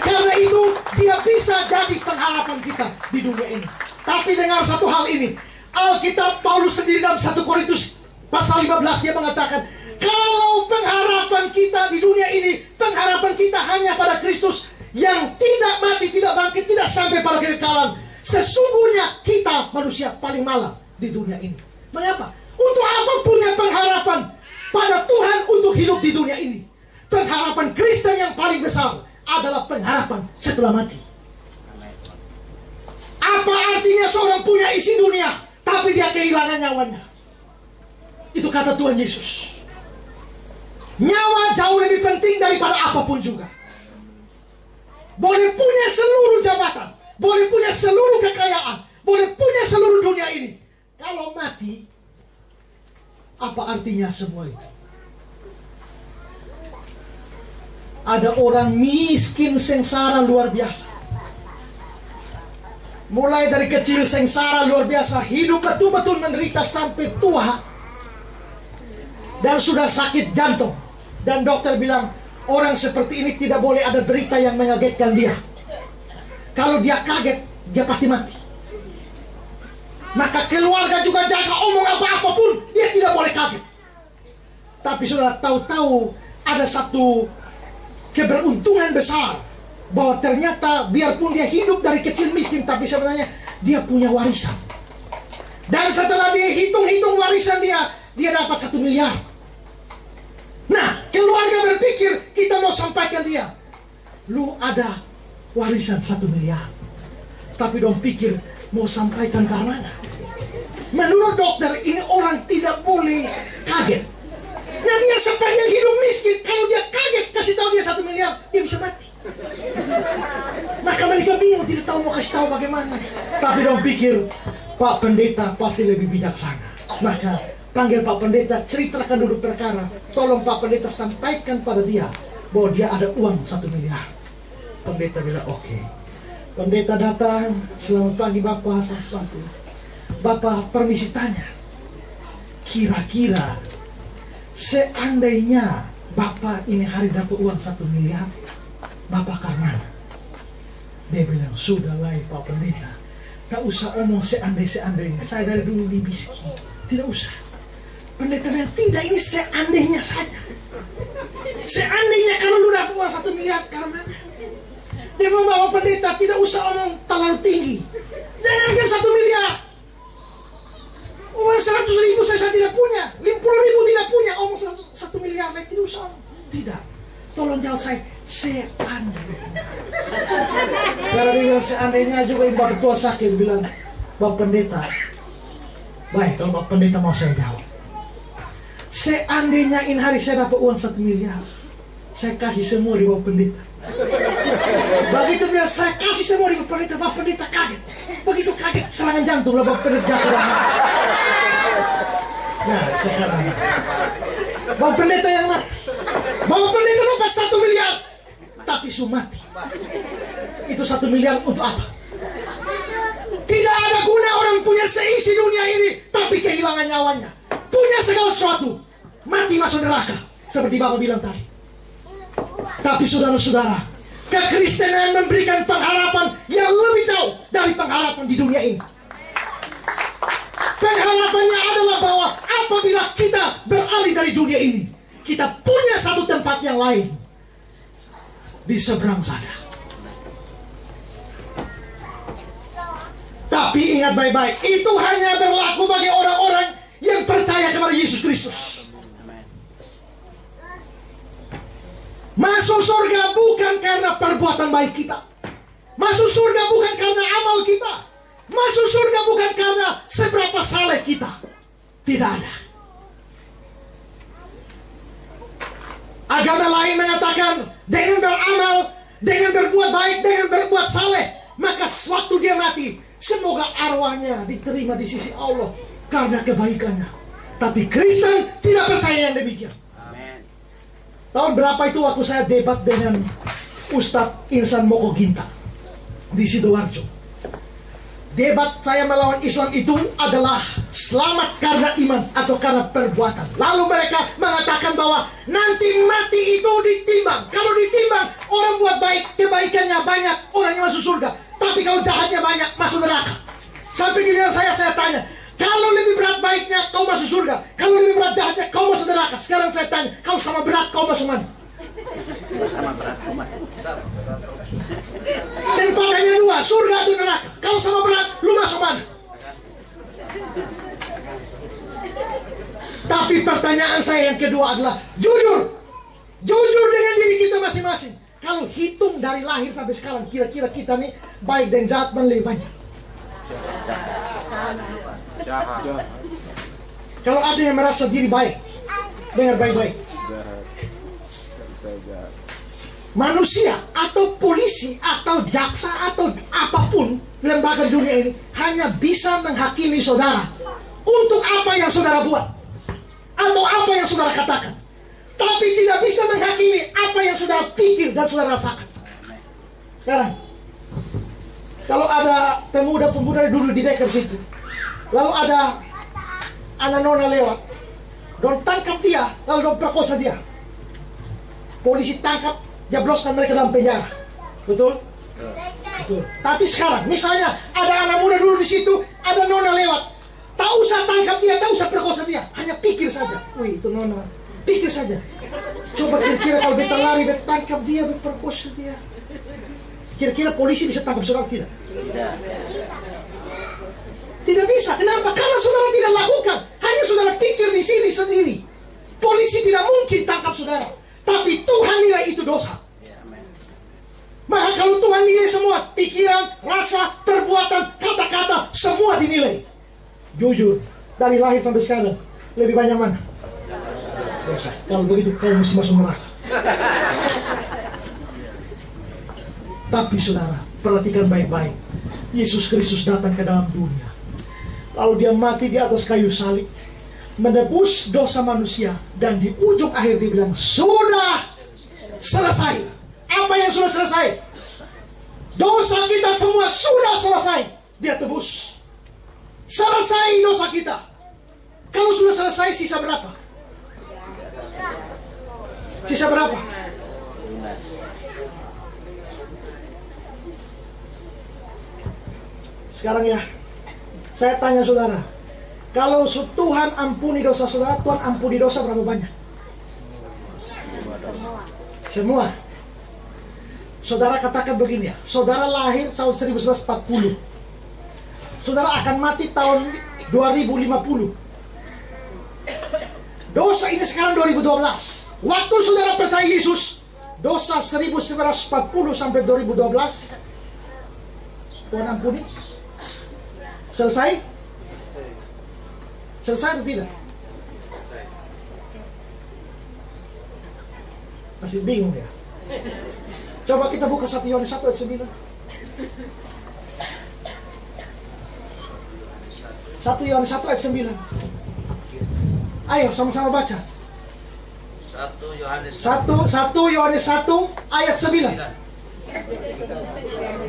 Karena itu dia bisa jadi pengharapan kita di dunia ini. Tapi dengar satu hal ini. Alkitab Paulus sendiri dalam 1 Korintus pasal 15 dia mengatakan. Kalau pengharapan kita di dunia ini. Pengharapan kita hanya pada Kristus. Yang tidak mati, tidak bangkit, tidak sampai pada kekekalan. Sesungguhnya kita manusia paling malang di dunia ini. Mengapa? Untuk apa punya pengharapan pada Tuhan untuk hidup di dunia ini? Pengharapan Kristen yang paling besar adalah pengharapan setelah mati. Apa artinya seorang punya isi dunia, tapi dia kehilangan nyawanya? Itu kata Tuhan Yesus. Nyawa jauh lebih penting daripada apa pun juga. Boleh punya seluruh jabatan, boleh punya seluruh kekayaan, boleh punya seluruh dunia ini. Kalau mati, apa artinya semua itu? Ada orang miskin sengsara luar biasa. Mulai dari kecil sengsara luar biasa, hidup betul-betul menderita sampai tua. Dan sudah sakit jantung. Dan dokter bilang, orang seperti ini tidak boleh ada berita yang mengagetkan dia. Kalau dia kaget, dia pasti mati. Maka keluarga juga jaga omong apa-apa pun dia tidak boleh kaget. Tapi sudah tahu-tahu ada satu keberuntungan besar bahwa ternyata biarpun dia hidup dari kecil miskin tapi sebenarnya dia punya warisan. Dan setelah dia hitung-hitung warisan dia, dia dapat satu miliar. Nah, keluarga berpikir kita mau sampaikan dia. Lu ada warisan satu miliar. Tapi dong pikir mau sampaikan ke mana? Menurut dokter ini orang tidak boleh kaget. Nah dia sepanjang hidup miskin, kalau dia kaget kasih tahu dia satu miliar, dia bisa mati. Maka mereka bingung, tidak tahu mau kasih tahu bagaimana. Tapi dong pikir Pak Pendeta pasti lebih bijaksana. Maka panggil Pak Pendeta, ceritakan dulu perkara. Tolong Pak Pendeta sampaikan pada dia bahwa dia ada uang satu miliar. Pendeta bilang oke. Pendeta datang, selamat pagi Bapak, selamat pagi. Bapak permisi tanya, kira-kira seandainya Bapak ini hari dapat uang satu miliar, Bapak mana? Dia bilang, sudahlah Pak Pendeta, tak usah omong seandai-seandainya, saya dari dulu dibisiki, tidak usah. Pendeta bilang, tidak ini seandainya saja. Seandainya kalau lu dapat uang satu miliar, ke mana? Dia membawa pendeta tidak usah omong terlalu tinggi. Jangan satu miliar. Uang seratus ribu saya, saya tidak punya. Lima puluh ribu tidak punya. Omong satu- satu miliar saya tidak usah. Tidak. Tolong jawab saya seandainya. Karena dia bilang seandainya juga Bapak Ketua sakit bilang Bapak Pendeta. Baik kalau Bapak Pendeta mau saya jawab. Seandainya ini hari saya dapat uang satu miliar, saya kasih semua di Bapak Pendeta. Begitu dia saya kasih semua di Bapak Pendeta, Bapak Pendeta kaget. Begitu kaget, serangan jantung lah Bapak Pendeta jatuh. Nah sekarang Bapak Pendeta yang mati. Bapak Pendeta dapat satu miliar, tapi su mati. Itu satu miliar untuk apa? Tidak ada guna orang punya seisi dunia ini, tapi kehilangan nyawanya. Punya segala sesuatu, mati masuk neraka. Seperti Bapak bilang tadi. Tapi saudara-saudara, kekristenan memberikan pengharapan yang lebih jauh dari pengharapan di dunia ini. Pengharapannya adalah bahwa apabila kita beralih dari dunia ini, kita punya satu tempat yang lain di seberang sana. Tapi ingat baik-baik, itu hanya berlaku bagi orang-orang yang percaya kepada Yesus Kristus. Masuk surga bukan karena perbuatan baik kita. Masuk surga bukan karena amal kita. Masuk surga bukan karena seberapa saleh kita. Tidak ada. Agama lain mengatakan dengan beramal, dengan berbuat baik, dengan berbuat saleh, maka waktu dia mati, semoga arwahnya diterima di sisi Allah karena kebaikannya. Tapi Kristen tidak percaya yang demikian. Tahun berapa itu waktu saya debat dengan Ustadz Insan Moko Ginta di Sidoarjo. Debat saya melawan Islam itu adalah selamat karena iman atau karena perbuatan. Lalu mereka mengatakan bahwa nanti mati itu ditimbang. Kalau ditimbang, orang buat baik, kebaikannya banyak, orangnya masuk surga. Tapi kalau jahatnya banyak, masuk neraka. Sampai giliran saya, saya tanya, kalau lebih berat baiknya, kau masuk surga. Kalau lebih berat jahatnya, kau masuk neraka. Sekarang saya tanya, kalau sama berat, kau masuk mana? Sama berat umat. Tempat hanya dua, surga atau neraka. Kalau sama berat, lu masuk mana? Tapi pertanyaan saya yang kedua adalah jujur. Jujur dengan diri kita masing-masing. Kalau hitung dari lahir sampai sekarang, kira-kira kita nih baik dan jahat mana lebih banyak? Kalau ada yang merasa diri baik, dengar baik-baik. Manusia atau polisi atau jaksa atau apa pun lembaga dunia ini hanya bisa menghakimi saudara untuk apa yang saudara buat atau apa yang saudara katakan. Tapi tidak bisa menghakimi apa yang saudara pikir dan saudara rasakan. Sekarang, kalau ada pemuda-pemuda dulu di dekat situ, lalu ada anak nona lewat, don tangkap dia, lalu don perkosa dia. Polisi tangkap, jebloskan mereka dalam penjara. Betul? Betul. Tapi sekarang, misalnya ada anak muda dulu di situ, ada nona lewat. Tak usah tangkap dia, tak usah perkosa dia. Hanya pikir saja. Wih, itu nona. Pikir saja. Coba kira-kira kalau beta lari, beta tangkap dia, beta perkosa dia. Kira-kira polisi bisa tangkap saudara tidak? Tidak bisa. Kenapa? Karena saudara tidak lakukan. Hanya saudara pikir di sini sendiri. Polisi tidak mungkin tangkap saudara. Tapi Tuhan nilai itu dosa. Maka kalau Tuhan nilai semua, pikiran, rasa, perbuatan, kata-kata, semua dinilai. Jujur, dari lahir sampai sekarang, lebih banyak mana? Dosa. Kalau begitu kau mesti masuk neraka. Tapi saudara, perhatikan baik-baik. Yesus Kristus datang ke dalam dunia. Lalu dia mati di atas kayu salib. Menebus dosa manusia. Dan di ujung akhir dia bilang, Sudah selesai. Apa yang sudah selesai? Dosa kita semua sudah selesai. Dia tebus. Selesai dosa kita. Kalau sudah selesai sisa berapa? Sisa berapa? Sekarang ya, saya tanya saudara, kalau Tuhan ampuni dosa saudara, Tuhan ampuni dosa berapa banyak? Semua. Saudara katakan begini ya, saudara lahir tahun 1940. Saudara akan mati tahun 2050. Dosa ini sekarang 2012. Waktu saudara percaya Yesus, dosa 1940 sampai 2012 Tuhan ampuni. Selesai? Selesai atau tidak? Masih bingung ya? Coba kita buka 1 Yohanes 1 ayat 9. 1 Yohanes 1 ayat 9. Ayo sama-sama baca. 1 Yohanes 1 1 Yohanes 1 ayat 9.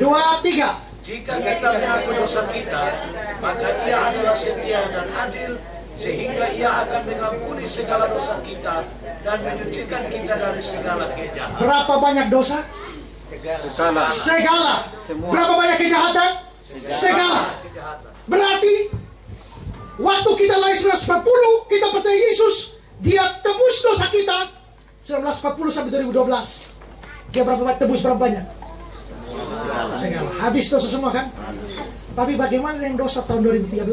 2 3. Jika kita mengaku dosa kita, maka ia adalah setia dan adil, sehingga ia akan mengampuni segala dosa kita dan menyucikan kita dari segala kejahatan. Berapa banyak dosa? Segala. Segala. Semua. Berapa banyak kejahatan? Segala. Berarti waktu kita lahir 1940, kita percaya Yesus, dia tebus dosa kita 1940 sampai 2012. Dia berapa banyak tebus berapa banyak? Segala. Habis dosa semua kan? Tapi bagaimana dengan dosa tahun 2013?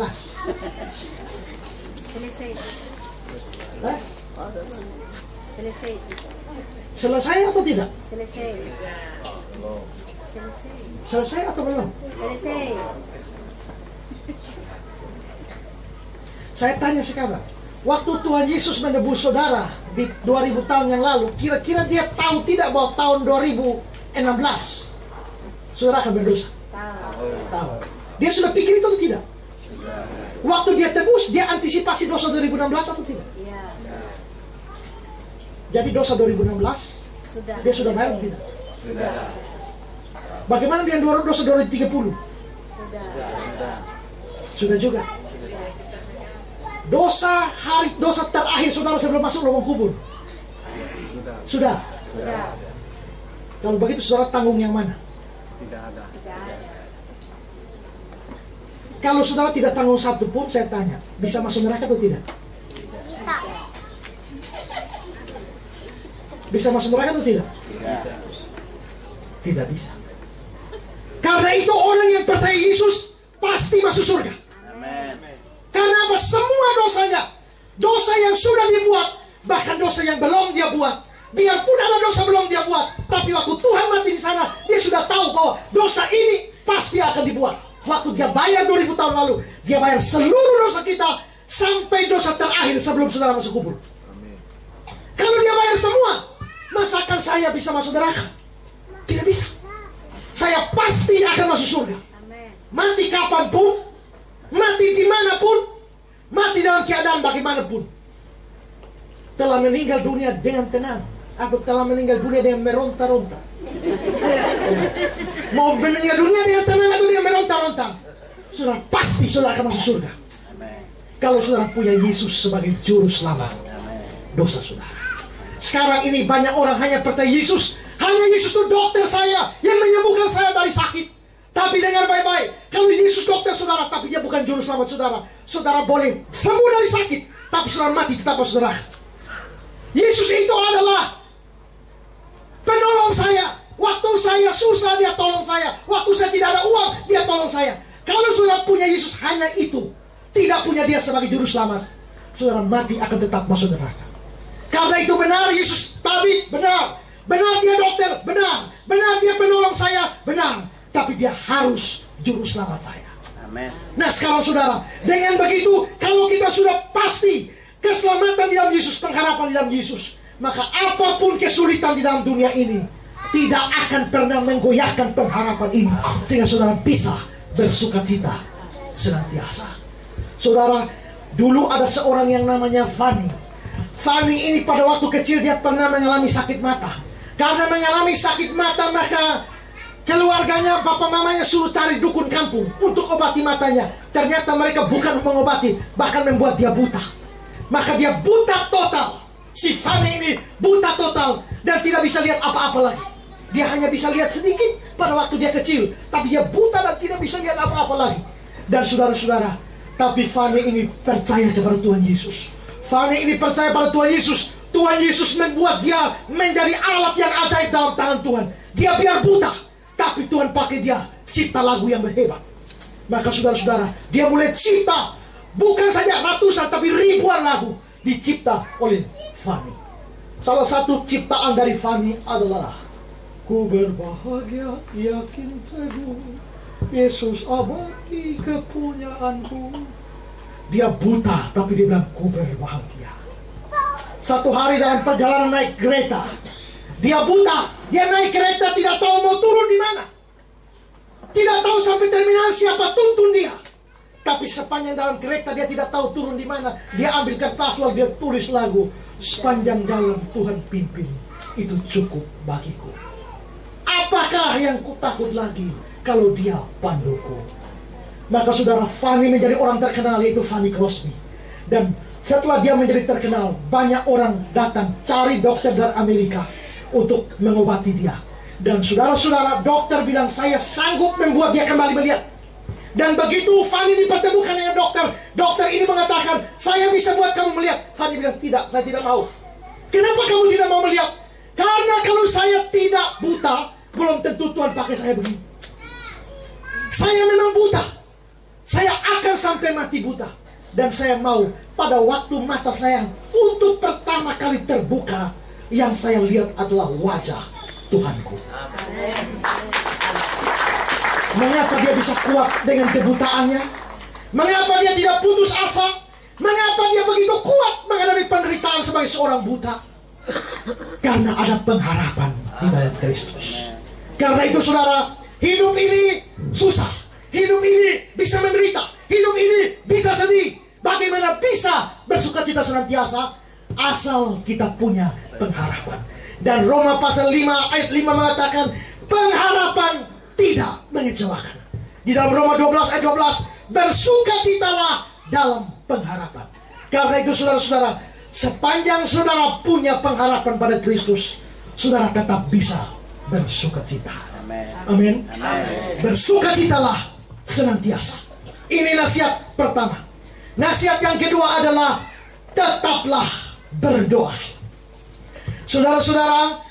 Selesai. Hah? Selesai. Selesai atau tidak? Selesai. Selesai. Selesai atau belum? Selesai. Saya tanya sekarang, waktu Tuhan Yesus menebus saudara di 2000 tahun yang lalu, kira-kira dia tahu tidak bahwa tahun 2016 saudara akan berdosa? Tahu. Dia sudah pikir itu atau tidak? Waktu dia tebus, dia antisipasi dosa 2016 atau tidak? Ya. Jadi dosa 2016, Sudah. dia sudah bayar atau tidak? Sudah. Bagaimana dengan dosa 2030? Sudah. Sudah juga. Dosa hari dosa terakhir saudara sebelum masuk lubang kubur. Sudah. Sudah. Kalau begitu saudara tanggung yang mana? Tidak ada. Tidak ada. Kalau saudara tidak tanggung satu pun, saya tanya, bisa masuk neraka atau tidak? Bisa. Bisa masuk neraka atau tidak? Tidak bisa. Karena itu orang yang percaya Yesus pasti masuk surga. Karena apa? Semua dosanya, dosa yang sudah dibuat, bahkan dosa yang belum dia buat. Biarpun ada dosa belum dia buat, tapi waktu Tuhan mati di sana, dia sudah tahu bahwa dosa ini pasti akan dibuat. Waktu dia bayar 2000 tahun lalu, dia bayar seluruh dosa kita sampai dosa terakhir sebelum saudara masuk kubur. Kalau dia bayar semua, masakan saya bisa masuk neraka? Tidak bisa. Saya pasti akan masuk surga. Amin. Mati kapan pun, mati di mana pun, mati dalam keadaan bagaimanapun. Telah meninggal dunia dengan tenang. Aku telah meninggal dunia dengan meronta-ronta. Mau meninggal dunia dengan tenang atau dengan meronta-ronta. Saudara pasti saudara akan masuk surga. Kalau saudara punya Yesus sebagai juru selamat dosa saudara. Sekarang ini banyak orang hanya percaya Yesus. Hanya Yesus itu dokter saya yang menyembuhkan saya dari sakit. Tapi dengar baik-baik, kalau Yesus dokter saudara, tapi dia bukan juru selamat saudara. Saudara boleh sembuh dari sakit, tapi saudara mati tetap neraka. Yesus itu adalah penolong saya. Waktu saya susah, dia tolong saya. Waktu saya tidak ada uang, dia tolong saya. Kalau saudara punya Yesus hanya itu, tidak punya dia sebagai juru selamat, saudara mati akan tetap masuk neraka. Karena itu benar Yesus tabib, benar. Benar dia dokter, benar. Benar dia penolong saya, benar. Tapi dia harus juru selamat saya. Amin. Nah sekarang saudara, dengan begitu kalau kita sudah pasti keselamatan di dalam Yesus, pengharapan di dalam Yesus, maka apa pun kesulitan di dalam dunia ini tidak akan pernah menggoyahkan pengharapan ini sehingga saudara bisa bersuka cita senantiasa. Saudara, dulu ada seorang yang namanya Fani. Fani ini pada waktu kecil dia pernah mengalami sakit mata. Karena mengalami sakit mata maka Keluarganya, bapak mamanya suruh cari dukun kampung untuk obati matanya. Ternyata mereka bukan mengobati, bahkan membuat dia buta. Maka dia buta total. Si Fanny ini buta total dan tidak bisa lihat apa-apa lagi. Dia hanya bisa lihat sedikit pada waktu dia kecil, tapi dia buta dan tidak bisa lihat apa-apa lagi. Dan saudara-saudara, tapi Fanny ini percaya kepada Tuhan Yesus. Fanny ini percaya pada Tuhan Yesus. Tuhan Yesus membuat dia menjadi alat yang ajaib dalam tangan Tuhan. Dia biar buta, tapi Tuhan pakai dia cipta lagu yang hebat. Maka saudara-saudara, dia mulai cipta bukan saja ratusan tapi ribuan lagu dicipta oleh Fanny. Salah satu ciptaan dari Fanny adalah Ku berbahagia yakin teguh Yesus abadi kepunyaanku. Dia buta tapi dia bilang ku berbahagia. Satu hari dalam perjalanan naik kereta Dia buta. Dia naik kereta tidak tahu mau turun di mana. Tidak tahu sampai terminal siapa tuntun dia tapi sepanjang dalam kereta dia tidak tahu turun di mana. Dia ambil kertas lalu dia tulis lagu. Sepanjang jalan Tuhan pimpin. Itu cukup bagiku. Apakah yang ku takut lagi kalau dia panduku? Maka saudara Fanny menjadi orang terkenal yaitu Fanny Crosby. Dan setelah dia menjadi terkenal, banyak orang datang cari dokter dari Amerika untuk mengobati dia. Dan saudara-saudara dokter bilang saya sanggup membuat dia kembali melihat. Dan begitu Fanny dipertemukan dengan dokter, dokter ini mengatakan, saya bisa buat kamu melihat. Fanny bilang, tidak, saya tidak mau. Kenapa kamu tidak mau melihat? Karena kalau saya tidak buta, belum tentu Tuhan pakai saya begini. Saya memang buta. Saya akan sampai mati buta. Dan saya mau pada waktu mata saya untuk pertama kali terbuka, yang saya lihat adalah wajah Tuhanku. Mengapa dia bisa kuat dengan kebutaannya? Mengapa dia tidak putus asa? Mengapa dia begitu kuat menghadapi penderitaan sebagai seorang buta? Karena ada pengharapan di dalam Kristus. Karena itu saudara, hidup ini susah. Hidup ini bisa menderita. Hidup ini bisa sedih. Bagaimana bisa bersuka cita senantiasa? Asal kita punya pengharapan. Dan Roma pasal 5 ayat 5 mengatakan pengharapan tidak mengecewakan. Di dalam Roma 12 ayat 12, bersukacitalah dalam pengharapan. Karena itu saudara-saudara, sepanjang saudara punya pengharapan pada Kristus, saudara tetap bisa bersukacita. Amin. Bersukacitalah senantiasa. Ini nasihat pertama. Nasihat yang kedua adalah tetaplah berdoa. Saudara-saudara,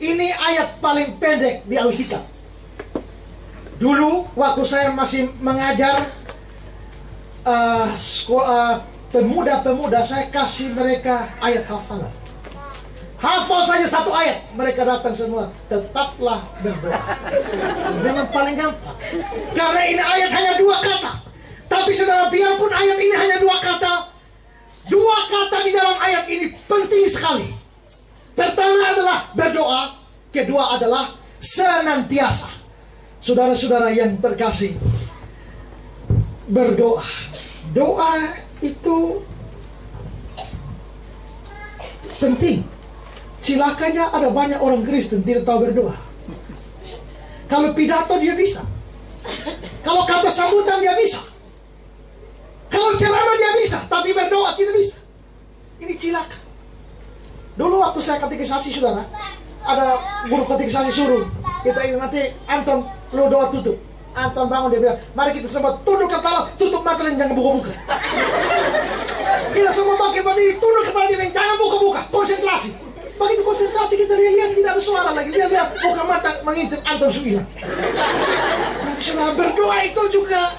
ini ayat paling pendek di Alkitab. Dulu waktu saya masih mengajar uh, sekolah pemuda-pemuda, saya kasih mereka ayat hafalan. Hafal saja satu ayat, mereka datang semua. Tetaplah berdoa. Memang paling gampang. Karena ini ayat hanya dua kata. Tapi saudara, biarpun ayat ini hanya dua kata, dua kata di dalam ayat ini penting sekali. Pertama adalah berdoa, kedua adalah senantiasa. Saudara-saudara yang terkasih, berdoa. Doa itu penting. Cilakanya ada banyak orang Kristen tidak tahu berdoa. Kalau pidato dia bisa. Kalau kata sambutan dia bisa. Kalau ceramah dia bisa, tapi berdoa tidak bisa. Ini cilaka. Dulu waktu saya katekisasi saudara, ada guru katekisasi suruh kita ini nanti Anton lu doa tutup. Anton bangun dia bilang, mari kita semua tunduk kepala, tutup mata dan jangan buka-buka. kita semua pakai berdiri, tunduk kepala dia, jangan buka-buka, konsentrasi. Begitu konsentrasi kita lihat-lihat tidak ada suara lagi, lihat-lihat buka mata mengintip Anton Sugilan. Nanti saudara berdoa itu juga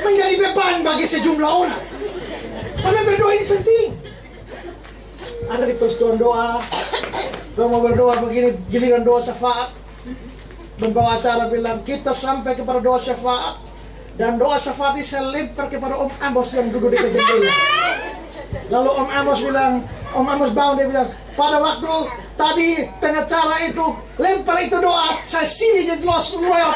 menjadi beban bagi sejumlah orang. Padahal berdoa ini penting. Ada di persetujuan doa, kalau mau berdoa begini, giliran doa syafaat. Membawa acara bilang, kita sampai kepada doa syafaat. Dan doa syafaat saya lempar kepada Om Amos yang duduk di jendela. Lalu Om Amos bilang, Om Amos bangun dia bilang, pada waktu tadi pengacara itu lempar itu doa, saya sini jadi los royal.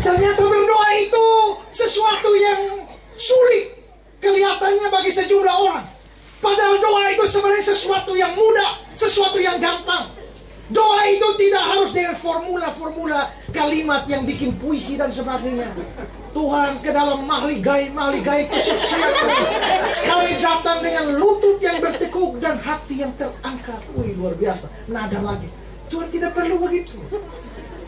Ternyata berdoa itu sesuatu yang sulit kelihatannya bagi sejumlah orang. Padahal doa itu sebenarnya sesuatu yang mudah, sesuatu yang gampang. Doa itu tidak harus dengan formula-formula kalimat yang bikin puisi dan sebagainya. Tuhan ke dalam mahligai mahligai kesucian kami datang dengan lutut yang bertekuk dan hati yang terangkat. Wih luar biasa. Nada lagi. Tuhan tidak perlu begitu.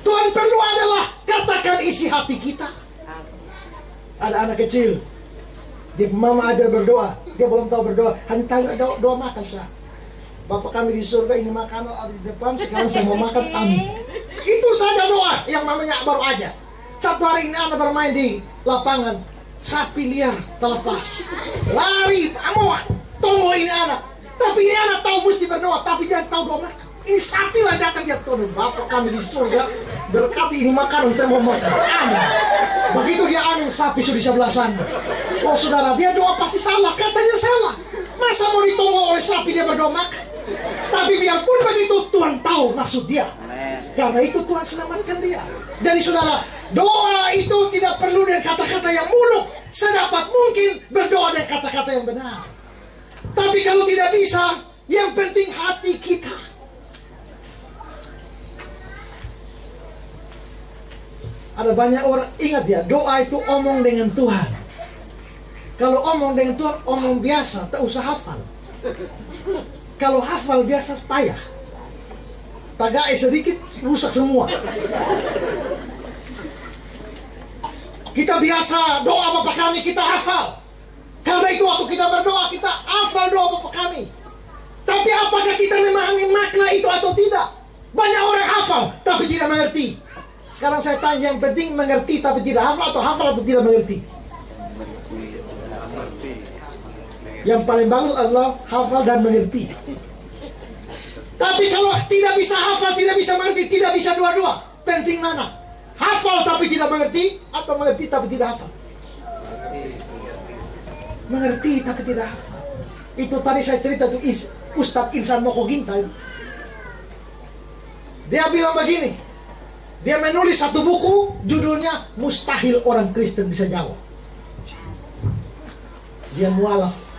Tuhan perlu adalah katakan isi hati kita. Ada anak kecil. Dia mama ajar berdoa. Dia belum tahu berdoa. Hanya tahu doa, doa makan sah. Bapak kami di surga ini makanan ada di depan. Sekarang saya mau makan amin. Itu saja doa yang mamanya baru aja. Satu hari ini anak bermain di lapangan. Sapi liar terlepas. Lari, mau tunggu ini anak. Tapi ini anak tahu mesti berdoa. Tapi dia tahu doa makan. Ini sapi lah datang dia tunggu. Bapak kami di surga berkati ini makanan saya mau makan. Amin. Begitu dia amin sapi sudah di sebelah sana. Oh saudara dia doa pasti salah. Katanya salah. Masa mau ditunggu oleh sapi dia berdoa makan? Tapi biarpun begitu Tuhan tahu maksud dia. Karena itu Tuhan selamatkan dia. Jadi saudara, doa itu tidak perlu dengan kata-kata yang muluk. Sedapat mungkin berdoa dengan kata-kata yang benar. Tapi kalau tidak bisa, yang penting hati kita. Ada banyak orang, ingat ya, doa itu omong dengan Tuhan. Kalau omong dengan Tuhan, omong biasa, tak usah hafal. Kalau hafal biasa payah. Tagai sedikit rusak semua. Kita biasa doa Bapak kami kita hafal. Karena itu waktu kita berdoa kita hafal doa Bapak kami. Tapi apakah kita memahami makna itu atau tidak? Banyak orang hafal tapi tidak mengerti. Sekarang saya tanya yang penting mengerti tapi tidak hafal atau hafal atau tidak mengerti? Yang paling bagus adalah hafal dan mengerti. Tapi kalau tidak bisa hafal, tidak bisa mengerti, tidak bisa dua-dua. Penting mana? Hafal tapi tidak mengerti atau mengerti tapi tidak hafal? Mengerti tapi tidak hafal. Itu tadi saya cerita tuh Ustadz Insan Moko Ginta itu. Dia bilang begini. Dia menulis satu buku judulnya Mustahil Orang Kristen Bisa Jawab. Dia mualaf.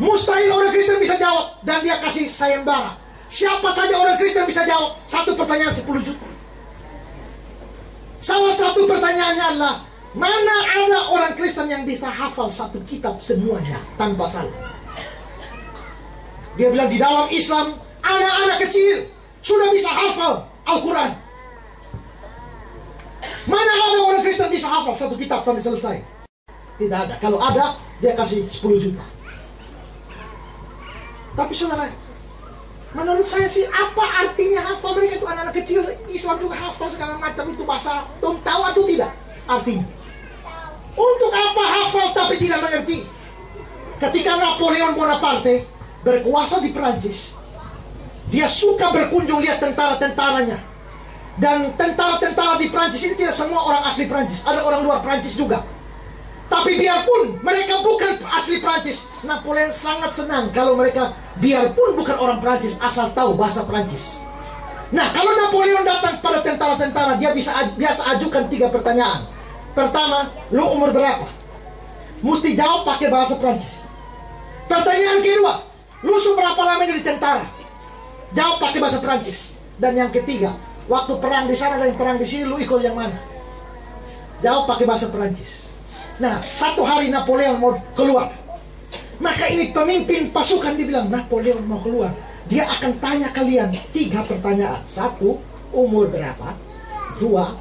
Mustahil orang Kristen bisa jawab dan dia kasih sayembara. Siapa saja orang Kristen bisa jawab satu pertanyaan 10 juta. Salah satu pertanyaannya adalah mana ada orang Kristen yang bisa hafal satu kitab semuanya tanpa salah? Dia bilang di dalam Islam anak-anak kecil sudah bisa hafal Al-Quran. Mana ada orang Kristen bisa hafal satu kitab sampai selesai? Tidak ada. Kalau ada, dia kasih 10 juta. Tapi saudara, menurut saya sih apa artinya hafal mereka itu anak-anak kecil Islam juga hafal segala macam itu bahasa Tuh tahu atau tidak artinya untuk apa hafal tapi tidak mengerti ketika Napoleon Bonaparte berkuasa di Perancis dia suka berkunjung lihat tentara-tentaranya dan tentara-tentara di Perancis ini tidak semua orang asli Perancis ada orang luar Perancis juga tapi biarpun mereka bukan asli Prancis, Napoleon sangat senang kalau mereka biarpun bukan orang Prancis asal tahu bahasa Prancis. Nah, kalau Napoleon datang pada tentara-tentara, dia bisa biasa ajukan tiga pertanyaan. Pertama, lu umur berapa? Mesti jawab pakai bahasa Prancis. Pertanyaan kedua, lu sudah berapa lama jadi tentara? Jawab pakai bahasa Prancis. Dan yang ketiga, waktu perang di sana dan perang di sini, lu ikut yang mana? Jawab pakai bahasa Prancis. Nah, satu hari Napoleon mau keluar. Maka ini pemimpin pasukan dibilang Napoleon mau keluar. Dia akan tanya kalian tiga pertanyaan. Satu, umur berapa? Dua,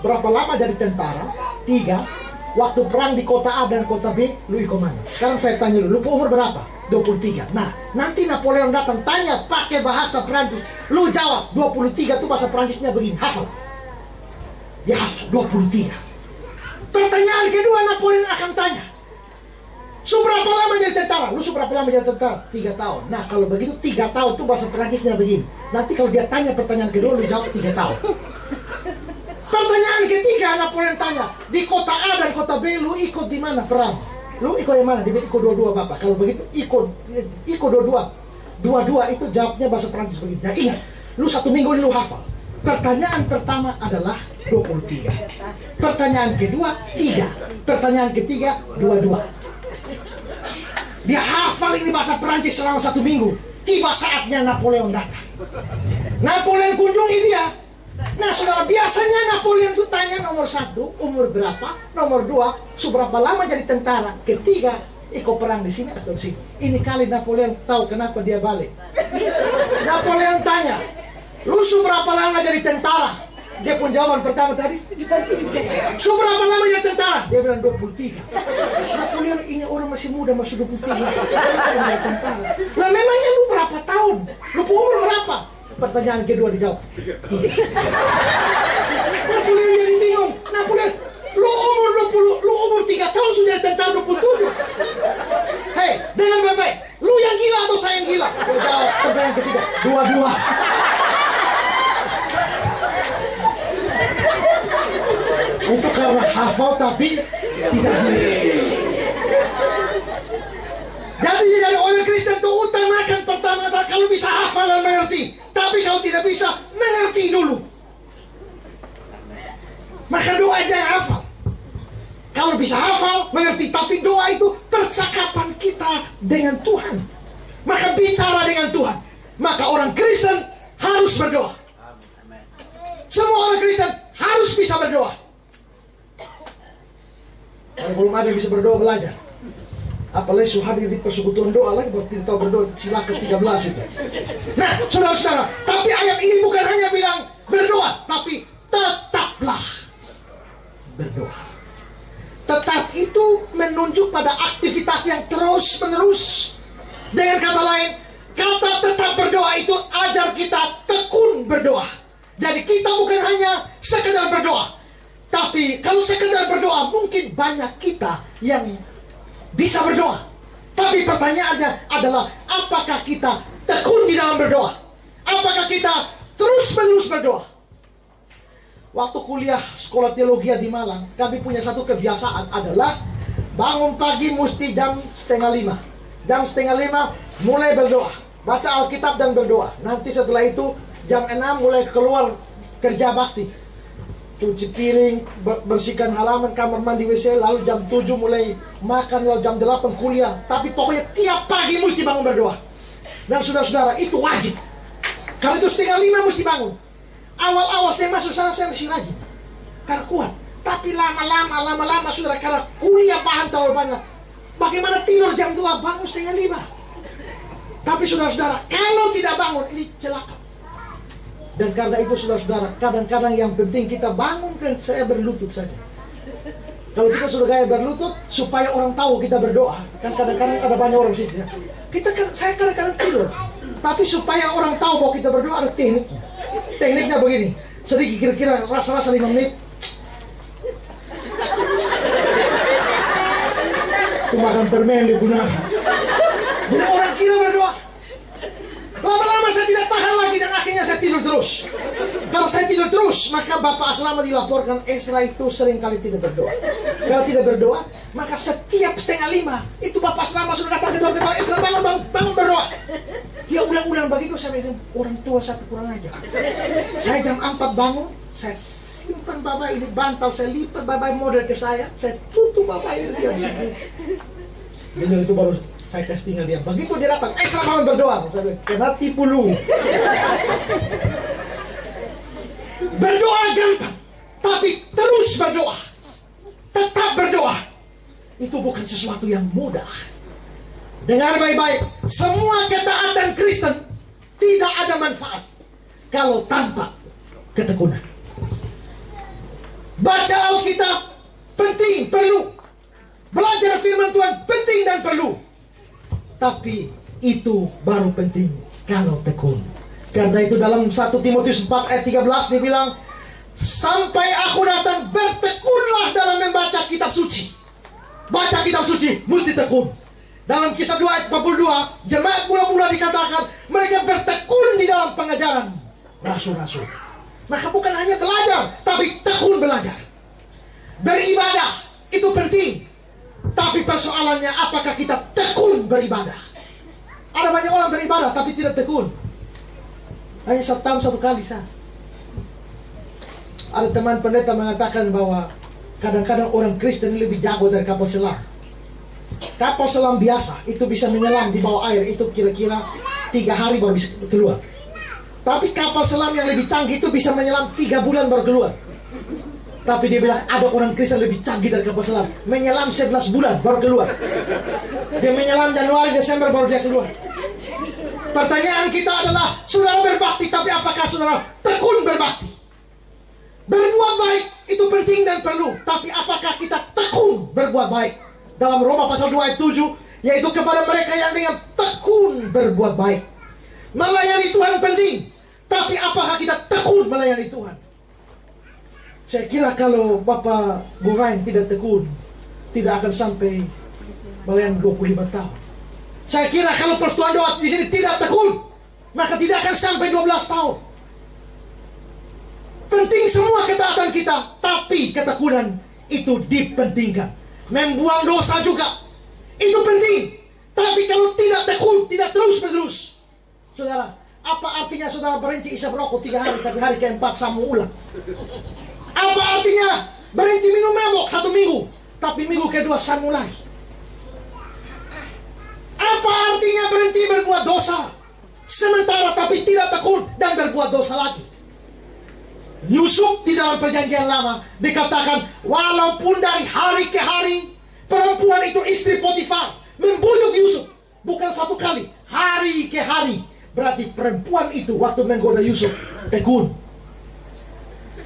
berapa lama jadi tentara? Tiga, waktu perang di kota A dan kota B, lu ikut mana? Sekarang saya tanya lu, lu umur berapa? 23. Nah, nanti Napoleon datang tanya pakai bahasa Prancis. Lu jawab 23 itu bahasa Prancisnya begini, hafal. Ya hafal 23. Pertanyaan kedua Napoleon akan tanya. Seberapa lama jadi tentara? Lu seberapa lama jadi tentara? Tiga tahun. Nah kalau begitu tiga tahun tuh bahasa Perancisnya begini. Nanti kalau dia tanya pertanyaan kedua, lu jawab tiga tahun. Pertanyaan ketiga Napoleon tanya, di kota A dan kota B lu ikut di mana perang? Lu ikut yang mana? Dia ikut dua-dua bapak. Kalau begitu ikut ikut dua-dua. Dua-dua itu jawabnya bahasa Perancis begitu. Nah, ingat, lu satu minggu ini lu hafal. Pertanyaan pertama adalah 23. Pertanyaan kedua, 3. Pertanyaan ketiga, 22. Dia hafal ini bahasa Perancis selama satu minggu. Tiba saatnya Napoleon datang. Napoleon kunjungi dia. Nah saudara, biasanya Napoleon itu tanya nomor satu, umur berapa, nomor dua, seberapa lama jadi tentara, ketiga, ikut perang di sini atau di sini. Ini kali Napoleon tahu kenapa dia balik. Napoleon tanya, lu seberapa lama jadi tentara? Dia pun jawaban pertama tadi, seberapa lama jadi tentara? Dia bilang 23. Napoleon ini orang masih muda, masih 23. Dia tentara. Lah memangnya lu berapa tahun? Lu umur berapa? Pertanyaan kedua dijawab. Napoleon jadi bingung. Napoleon, lu umur 20, lu umur 3 tahun sudah tentara 27. Hei, dengan baik-baik. Lu yang gila atau saya yang gila? Dia jawab pertanyaan ketiga. Dua-dua. Itu karena hafal tapi tidak mengerti. Jadi jadi orang Kristen itu utamakan pertama-tama kalau bisa hafal dan mengerti. Tapi kalau tidak bisa, mengerti dulu. Maka doa yang hafal. Kalau bisa hafal, mengerti. Tapi doa itu percakapan kita dengan Tuhan. Maka bicara dengan Tuhan. Maka orang Kristen harus berdoa. Semua orang Kristen harus bisa berdoa. Kalau belum ada yang bisa berdoa belajar. Apalagi sudah hadir di persekutuan doa lagi tahu berdoa sila ke-13 itu. Nah, saudara-saudara, tapi ayat ini bukan hanya bilang berdoa, tapi tetaplah berdoa. Tetap itu menunjuk pada aktivitas yang terus-menerus. Dengan kata lain, kata tetap berdoa itu ajar kita tekun berdoa. Jadi kita bukan hanya sekedar berdoa, tapi kalau sekedar berdoa mungkin banyak kita yang bisa berdoa. Tapi pertanyaannya adalah apakah kita tekun di dalam berdoa? Apakah kita terus-menerus berdoa? Waktu kuliah sekolah teologi di Malang, kami punya satu kebiasaan adalah bangun pagi mesti jam setengah lima. Jam setengah lima mulai berdoa. Baca Alkitab dan berdoa. Nanti setelah itu jam enam mulai keluar kerja bakti cuci piring, bersihkan halaman, kamar mandi WC, lalu jam 7 mulai makan, lalu jam 8 kuliah. Tapi pokoknya tiap pagi mesti bangun berdoa. Dan saudara-saudara, itu wajib. Karena itu setengah lima mesti bangun. Awal-awal saya masuk sana, saya masih rajin. Karena kuat. Tapi lama-lama, lama-lama, saudara, karena kuliah paham terlalu banyak. Bagaimana tidur jam 2, bangun setengah lima. Tapi saudara-saudara, kalau tidak bangun, ini celaka. Dan karena itu saudara-saudara, kadang-kadang yang penting kita bangun dan saya berlutut saja. Kalau kita sudah gaya berlutut, supaya orang tahu kita berdoa. Kan kadang-kadang ada banyak orang sini. Ya. Kita kan, saya kadang-kadang tidur. Tapi supaya orang tahu bahwa kita berdoa ada tekniknya. Tekniknya begini. Sedikit kira-kira rasa-rasa 5 menit. Itu makan permen di punah. Jadi orang kira berdoa. Lama-lama saya tidak tahan lagi dan akhirnya saya tidur terus. Kalau saya tidur terus, maka Bapak Asrama dilaporkan Esra itu sering kali tidak berdoa. Kalau tidak berdoa, maka setiap setengah lima, itu Bapak Asrama sudah datang ke doa Esra bangun, bangun, bangun berdoa. Dia ulang-ulang begitu, saya bilang, orang tua satu kurang aja. Saya jam 4 bangun, saya simpan Bapak ini bantal, saya lipat Bapak model ke saya, saya tutup Bapak ini. Dia itu baru saya tes tinggal dia. Begitu dia datang, bangun berdoa. Saya bilang, kena tipu lu. berdoa gampang, tapi terus berdoa. Tetap berdoa. Itu bukan sesuatu yang mudah. Dengar baik-baik, semua ketaatan Kristen tidak ada manfaat kalau tanpa ketekunan. Baca Alkitab penting, perlu. Belajar firman Tuhan penting dan perlu. Tapi itu baru penting kalau tekun. Karena itu dalam 1 Timotius 4 ayat 13 dia bilang, Sampai aku datang bertekunlah dalam membaca kitab suci. Baca kitab suci, mesti tekun. Dalam kisah 2 ayat 42, jemaat mula-mula dikatakan mereka bertekun di dalam pengajaran rasul-rasul. Maka bukan hanya belajar, tapi tekun belajar. Beribadah, itu penting. Tapi persoalannya apakah kita tekun beribadah? Ada banyak orang beribadah tapi tidak tekun. Hanya satu tahun satu kali sah. Ada teman pendeta mengatakan bahwa kadang-kadang orang Kristen lebih jago dari kapal selam. Kapal selam biasa itu bisa menyelam di bawah air itu kira-kira tiga hari baru bisa keluar. Tapi kapal selam yang lebih canggih itu bisa menyelam tiga bulan baru keluar. Tapi dia bilang ada orang Kristen lebih canggih dari kapal selam. Menyelam 11 bulan baru keluar. Dia menyelam Januari, Desember baru dia keluar. Pertanyaan kita adalah, saudara berbakti, tapi apakah saudara tekun berbakti? Berbuat baik itu penting dan perlu, tapi apakah kita tekun berbuat baik? Dalam Roma pasal 2 ayat 7, yaitu kepada mereka yang dengan tekun berbuat baik. Melayani Tuhan penting, tapi apakah kita tekun melayani Tuhan? Saya kira kalau Bapak Burain tidak tekun, tidak akan sampai melayani 25 tahun. Saya kira kalau persetujuan doa di sini tidak tekun, maka tidak akan sampai 12 tahun. Penting semua ketaatan kita, tapi ketekunan itu dipentingkan. Membuang dosa juga, itu penting. Tapi kalau tidak tekun, tidak terus menerus. Saudara, apa artinya saudara berhenti isap rokok tiga hari, tapi hari keempat sama ulang? Apa artinya berhenti minum mabok satu minggu, tapi minggu kedua sama lagi? Apa artinya berhenti berbuat dosa? Sementara tapi tidak tekun dan berbuat dosa lagi. Yusuf di dalam perjanjian lama dikatakan walaupun dari hari ke hari perempuan itu istri Potifar membujuk Yusuf bukan satu kali hari ke hari berarti perempuan itu waktu menggoda Yusuf tekun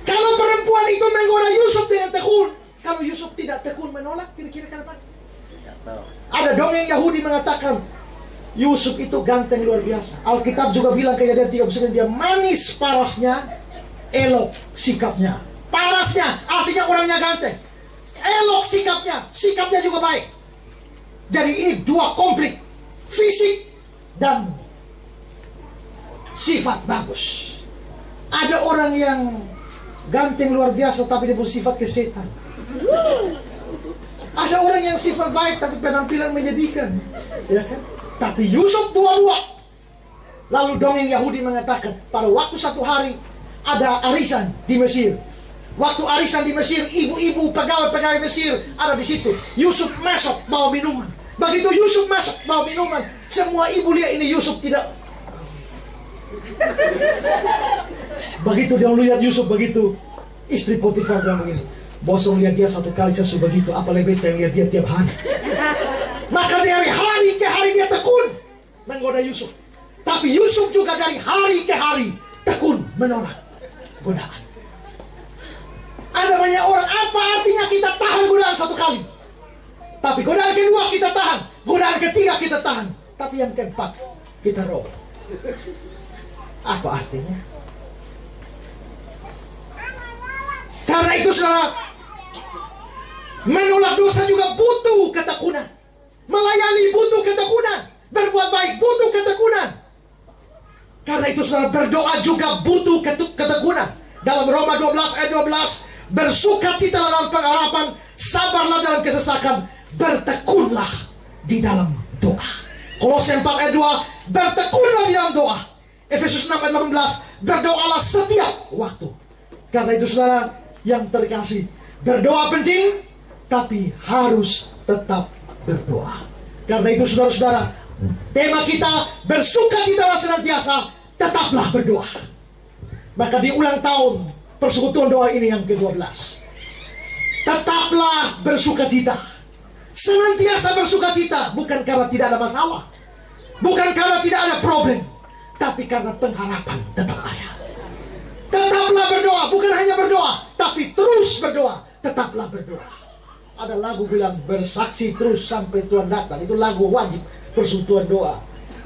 kalau perempuan itu menggoda Yusuf dengan tekun kalau Yusuf tidak tekun menolak kira-kira kenapa ada dongeng Yahudi mengatakan Yusuf itu ganteng luar biasa. Alkitab juga bilang kejadian 39 dia manis parasnya, elok sikapnya. Parasnya artinya orangnya ganteng. Elok sikapnya, sikapnya juga baik. Jadi ini dua konflik, fisik dan sifat bagus. Ada orang yang ganteng luar biasa tapi dia bersifat kesetan. Ada orang yang sifat baik tapi penampilan menyedihkan. Ya kan? Tapi Yusuf dua-dua. Lalu dongeng Yahudi mengatakan pada waktu satu hari ada arisan di Mesir. Waktu arisan di Mesir, ibu-ibu pegawai-pegawai Mesir ada di situ. Yusuf masuk bawa minuman. Begitu Yusuf masuk bawa minuman, semua ibu lihat ini Yusuf tidak. Begitu dia lihat Yusuf begitu, istri Potifar bilang begini, Bosong lihat dia satu kali sesu begitu, apa lebih yang lihat dia tiap hari. Maka dari hari ke hari dia tekun menggoda Yusuf. Tapi Yusuf juga dari hari ke hari tekun menolak godaan. Ada banyak orang, apa artinya kita tahan godaan satu kali? Tapi godaan kedua kita tahan, godaan ketiga kita tahan. Tapi yang keempat kita roboh. Apa artinya? Karena itu saudara, menolak dosa juga butuh ketekunan. Melayani butuh ketekunan. Berbuat baik butuh ketekunan. Karena itu saudara berdoa juga butuh ketekunan. Dalam Roma 12 ayat 12, bersuka cita dalam pengharapan, sabarlah dalam kesesakan, bertekunlah di dalam doa. Kolose 4 ayat 2, bertekunlah di dalam doa. Efesus 6 ayat 18, berdoalah setiap waktu. Karena itu saudara yang terkasih, berdoa penting, tapi harus tetap berdoa. Karena itu saudara-saudara, tema kita bersuka cita senantiasa, tetaplah berdoa. Maka di ulang tahun persekutuan doa ini yang ke-12. Tetaplah bersuka cita. Senantiasa bersuka cita, bukan karena tidak ada masalah. Bukan karena tidak ada problem, tapi karena pengharapan tetap ada. Tetaplah berdoa, bukan hanya berdoa, tapi terus berdoa. Tetaplah berdoa. Ada lagu bilang bersaksi terus sampai Tuhan datang. Itu lagu wajib persekutuan doa.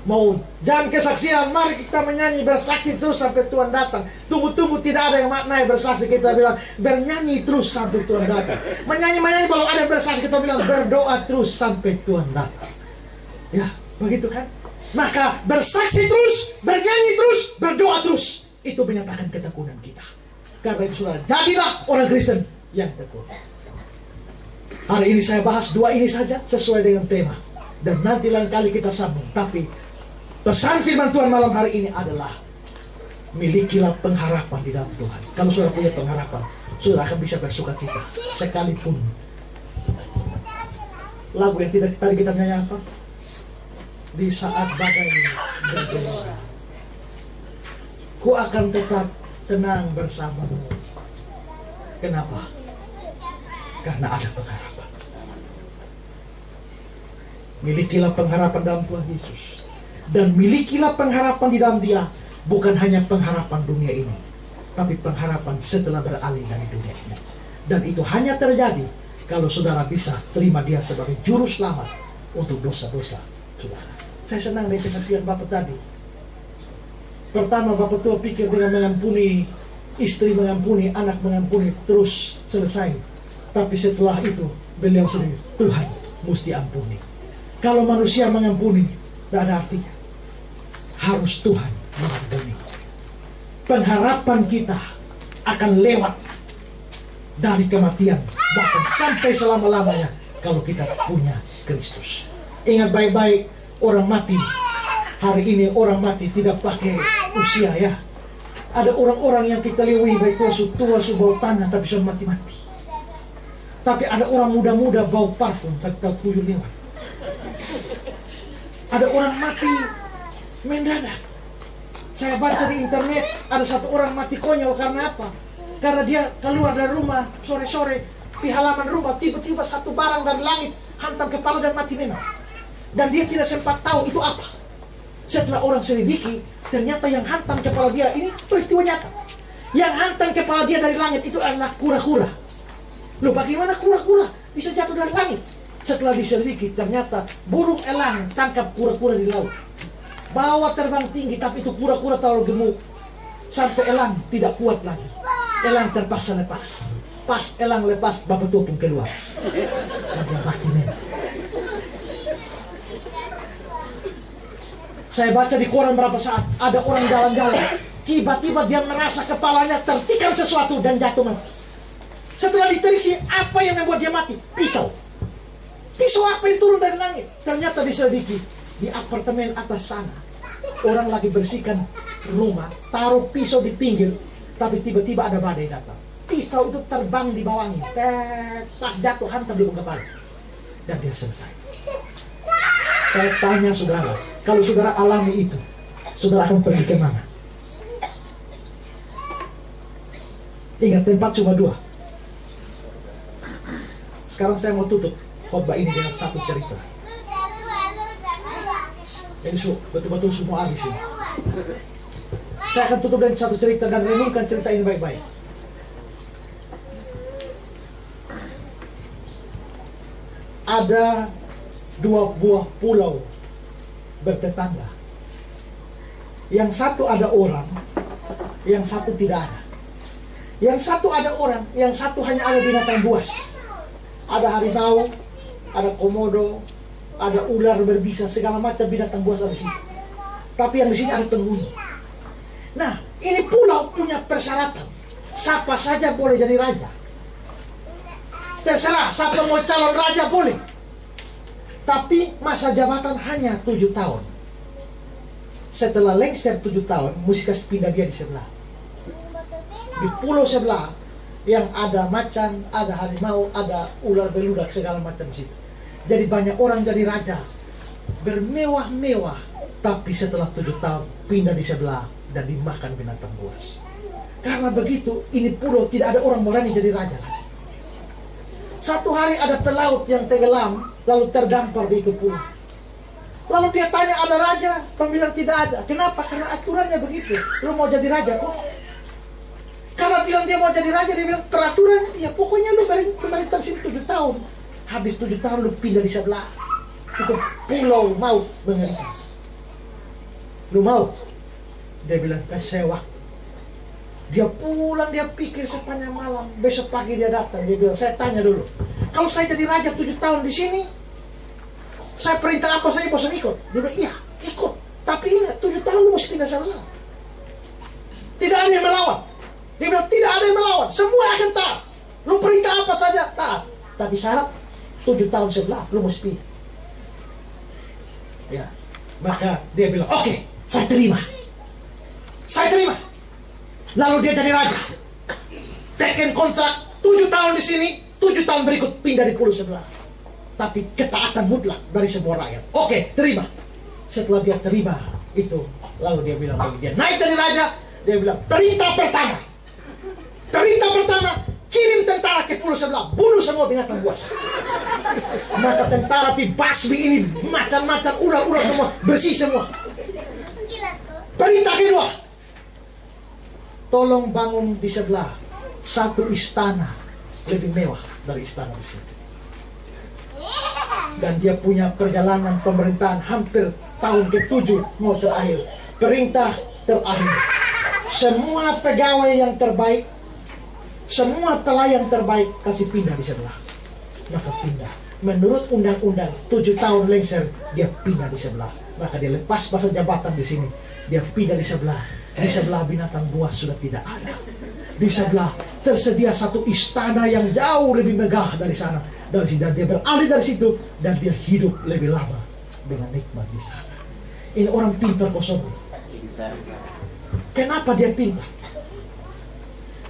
Mau jam kesaksian, mari kita menyanyi bersaksi terus sampai Tuhan datang. Tunggu-tunggu tidak ada yang maknai bersaksi. Kita bilang bernyanyi terus sampai Tuhan datang. Menyanyi-menyanyi belum ada yang bersaksi. Kita bilang berdoa terus sampai Tuhan datang. Ya, begitu kan? Maka bersaksi terus, bernyanyi terus, berdoa terus. Itu menyatakan ketekunan kita. Karena itu saudara, jadilah orang Kristen yang tekun. Hari ini saya bahas dua ini saja sesuai dengan tema. Dan nanti lain kali kita sambung. Tapi pesan firman Tuhan malam hari ini adalah milikilah pengharapan di dalam Tuhan. Kalau saudara punya pengharapan, saudara akan bisa bersuka cita sekalipun lagu yang tidak tadi kita nyanyi apa? Di saat badai bergelora, ku akan tetap tenang bersamamu. Kenapa? Karena ada pengharapan. Milikilah pengharapan dalam Tuhan Yesus. Dan milikilah pengharapan di dalam dia. Bukan hanya pengharapan dunia ini. Tapi pengharapan setelah beralih dari dunia ini. Dan itu hanya terjadi kalau saudara bisa terima dia sebagai juru selamat untuk dosa-dosa saudara. Saya senang dari kesaksian Bapak tadi. Pertama Bapak tua pikir dengan mengampuni istri mengampuni, anak mengampuni, terus selesai. Tapi setelah itu beliau sendiri, Tuhan mesti ampuni. Kalau manusia mengampuni, tidak ada artinya. Harus Tuhan mengampuni. Pengharapan kita akan lewat dari kematian bahkan sampai selama-lamanya kalau kita punya Kristus. Ingat baik-baik orang mati hari ini orang mati tidak pakai usia ya. Ada orang-orang yang kita liwi baik tua su tua su bau tanah tapi sudah mati-mati. Tapi ada orang muda-muda bau parfum tapi tahu tuyul lewat. Ada orang mati mendadak. Saya baca di internet ada satu orang mati konyol karena apa? Karena dia keluar dari rumah sore-sore di halaman rumah tiba-tiba satu barang dari langit hantam kepala dan mati memang. Dan dia tidak sempat tahu itu apa. Setelah orang selidiki, ternyata yang hantam kepala dia ini peristiwa nyata. Yang hantam kepala dia dari langit itu adalah kura-kura. Loh bagaimana kura-kura bisa jatuh dari langit? Setelah diselidiki ternyata burung elang tangkap kura-kura di laut. Bawa terbang tinggi tapi itu kura-kura terlalu gemuk. Sampai elang tidak kuat lagi. Elang terpaksa lepas. Pas elang lepas, bapak tua pun keluar. Dia mati. Saya baca di koran berapa saat ada orang jalan-jalan, tiba-tiba dia merasa kepalanya tertikam sesuatu dan jatuh mati. Setelah diteriksi, apa yang membuat dia mati? Pisau. Pisau apa yang turun dari langit? Ternyata diselidiki di apartemen atas sana. Orang lagi bersihkan rumah, taruh pisau di pinggir, tapi tiba-tiba ada badai datang. Pisau itu terbang di bawah angin, pas jatuh hantam di kepala, dan dia selesai. Saya tanya saudara, kalau saudara alami itu, saudara akan pergi ke mana? Ingat tempat cuma dua. Sekarang saya mau tutup khotbah ini dengan satu cerita. Su, betul-betul semua habis ini. Saya akan tutup dengan satu cerita dan renungkan cerita ini baik-baik. Ada dua buah pulau bertetangga. Yang satu ada orang, yang satu tidak ada. Yang satu ada orang, yang satu hanya ada binatang buas. Ada harimau, ada komodo, ada ular berbisa, segala macam binatang buas ada di sini. Tapi yang di sini ada penghuni. Nah, ini pulau punya persyaratan. Siapa saja boleh jadi raja. Terserah, siapa mau calon raja boleh. Tapi masa jabatan hanya tujuh tahun. Setelah lengser tujuh tahun, mesti kasih pindah dia di sebelah. Di pulau sebelah yang ada macan, ada harimau, ada ular beludak segala macam situ. Jadi banyak orang jadi raja, bermewah-mewah, tapi setelah tujuh tahun pindah di sebelah dan dimakan binatang buas. Karena begitu, ini pulau tidak ada orang berani jadi raja. Satu hari ada pelaut yang tenggelam, lalu terdampar di itu pulau. Lalu dia tanya ada raja, bilang tidak ada. Kenapa? Karena aturannya begitu. Lu mau jadi raja kok? Karena bilang dia mau jadi raja, dia bilang peraturannya, ya pokoknya lu balik kembali sini tujuh tahun. Habis tujuh tahun lu pindah di sebelah. Itu pulau maut mengerikan. Lu mau? Dia bilang, kasih waktu. Dia pulang, dia pikir sepanjang malam. Besok pagi dia datang, dia bilang, saya tanya dulu. Kalau saya jadi raja tujuh tahun di sini, saya perintah apa saya bosan ikut? Dia bilang, iya, ikut. Tapi ingat, tujuh tahun lu mesti pindah sebelah. Tidak ada yang melawan. Dia bilang, tidak ada yang melawan. Semua akan taat. Lu perintah apa saja, taat. Tapi syarat, tujuh tahun sebelah, lu mesti pilih. Ya. Maka dia bilang, oke, saya terima. Saya terima. Lalu dia jadi raja. Teken kontrak tujuh tahun di sini, tujuh tahun berikut pindah di pulau sebelah. tapi ketaatan mutlak dari semua rakyat. Oke, terima. Setelah dia terima itu, lalu dia bilang bagi dia naik dari raja, dia bilang perintah pertama. Perintah pertama, kirim tentara ke pulau sebelah, bunuh semua binatang buas. Maka tentara pi basmi ini macan-macan, ular-ular semua bersih semua. Perintah kedua, tolong bangun di sebelah satu istana lebih mewah dari istana di sini. Dan dia punya perjalanan pemerintahan hampir tahun ke-7 mau terakhir. Perintah terakhir. Semua pegawai yang terbaik, semua pelayan terbaik kasih pindah di sebelah. Maka pindah. Menurut undang-undang 7 tahun lengser dia pindah di sebelah. Maka dia lepas masa jabatan di sini. Dia pindah di sebelah. Di sebelah binatang buas sudah tidak ada. Di sebelah tersedia satu istana yang jauh lebih megah dari sana. Dan dia beralih dari situ dan dia hidup lebih lama dengan nikmat di sana. Ini orang pintar kosong. Kenapa dia pintar?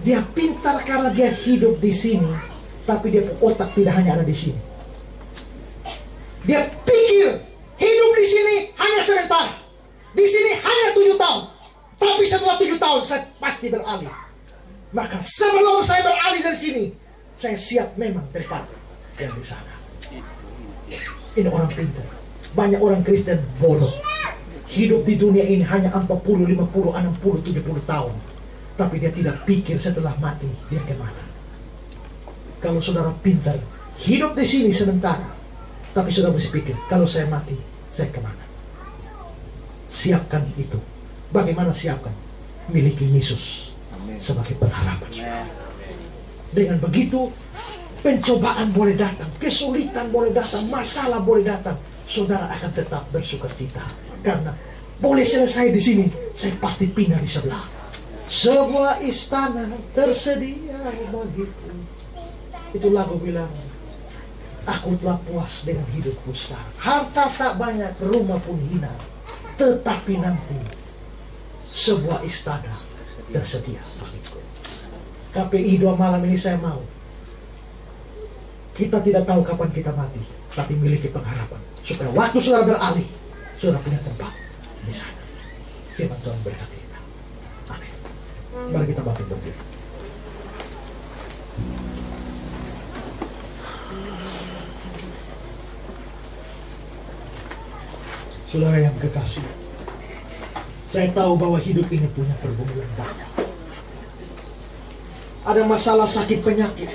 Dia pintar karena dia hidup di sini, tapi dia otak tidak hanya ada di sini. Dia pikir hidup di sini hanya sebentar. Di sini hanya tujuh tahun. Tapi setelah tujuh tahun saya pasti beralih. Maka sebelum saya beralih dari sini, saya siap memang daripada yang di sana. Ini orang pintar. Banyak orang Kristen bodoh. Hidup di dunia ini hanya 40, 50, 60, 70 tahun. Tapi dia tidak pikir setelah mati dia ke mana. Kalau saudara pintar, hidup di sini sementara. Tapi saudara mesti pikir, kalau saya mati, saya ke mana? Siapkan itu. Bagaimana siapkan? Miliki Yesus sebagai pengharapan. Dengan begitu, pencobaan boleh datang, kesulitan boleh datang, masalah boleh datang. Saudara akan tetap bersuka cita. Karena boleh selesai di sini, saya pasti pindah di sebelah. Sebuah istana tersedia bagiku. Itu lagu bilang, Aku telah puas dengan hidupku sekarang. Harta tak banyak, rumah pun hina. Tetapi nanti sebuah istana tersedia bagiku. KPI dua malam ini saya mau. Kita tidak tahu kapan kita mati, tapi miliki pengharapan. Supaya waktu saudara beralih, saudara punya tempat di sana. Firman Tuhan berkati kita. Amin. Mari kita bangkit berdiri. Saudara yang kekasih, saya tahu bahwa hidup ini punya pergumulan banyak. Ada masalah sakit penyakit,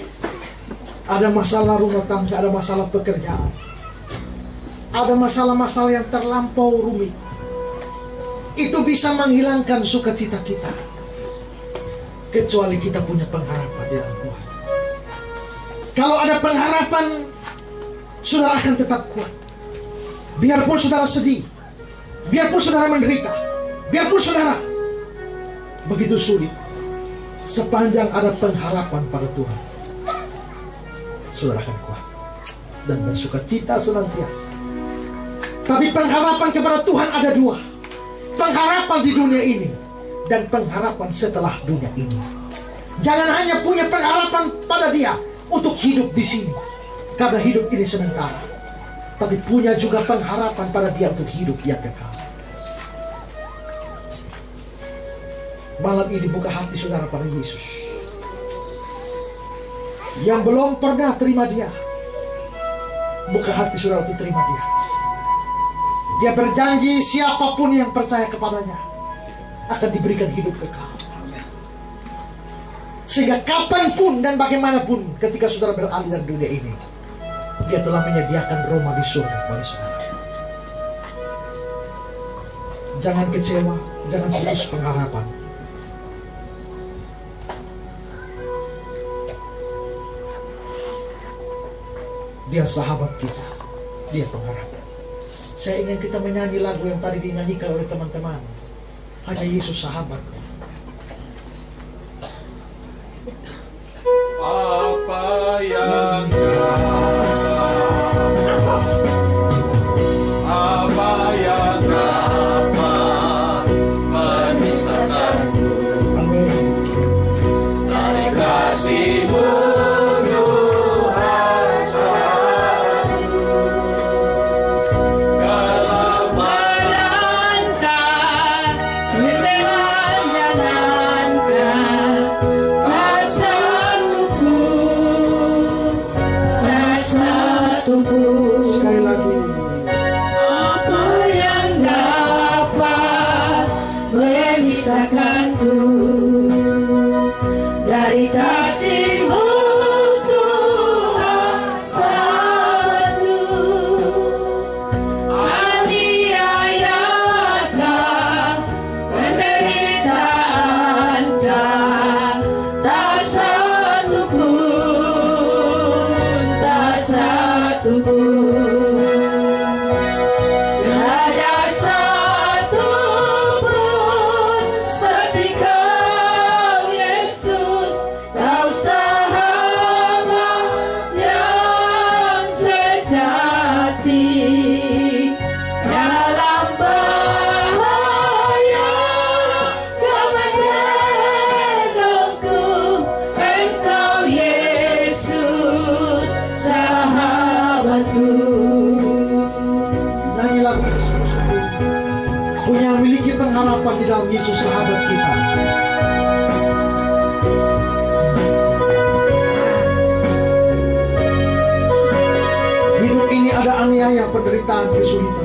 ada masalah rumah tangga, ada masalah pekerjaan, ada masalah-masalah yang terlampau rumit. Itu bisa menghilangkan sukacita kita, kecuali kita punya pengharapan di dalam Tuhan. Kalau ada pengharapan, saudara akan tetap kuat. Biarpun saudara sedih, biarpun saudara menderita, biarpun saudara begitu sulit, sepanjang ada pengharapan pada Tuhan, saudara akan kuat dan bersuka cita senantiasa. Tapi pengharapan kepada Tuhan ada dua. Pengharapan di dunia ini dan pengharapan setelah dunia ini. Jangan hanya punya pengharapan pada dia untuk hidup di sini. Karena hidup ini sementara. Tapi punya juga pengharapan pada dia untuk hidup yang kekal. Malam ini buka hati saudara pada Yesus. Yang belum pernah terima dia. Buka hati saudara untuk terima dia. Dia berjanji siapa pun yang percaya kepadanya akan diberikan hidup kekal. Sehingga kapan pun dan bagaimanapun ketika saudara beralih dari dunia ini, dia telah menyediakan Roma di surga saudara. Jangan kecewa, jangan putus pengharapan. Dia sahabat kita, dia pengharapan. Saya ingin kita menyanyi lagu yang tadi dinyanyikan oleh teman-teman. Hanya Yesus sahabatku. Apa yang penderitaan, kesulitan. Apa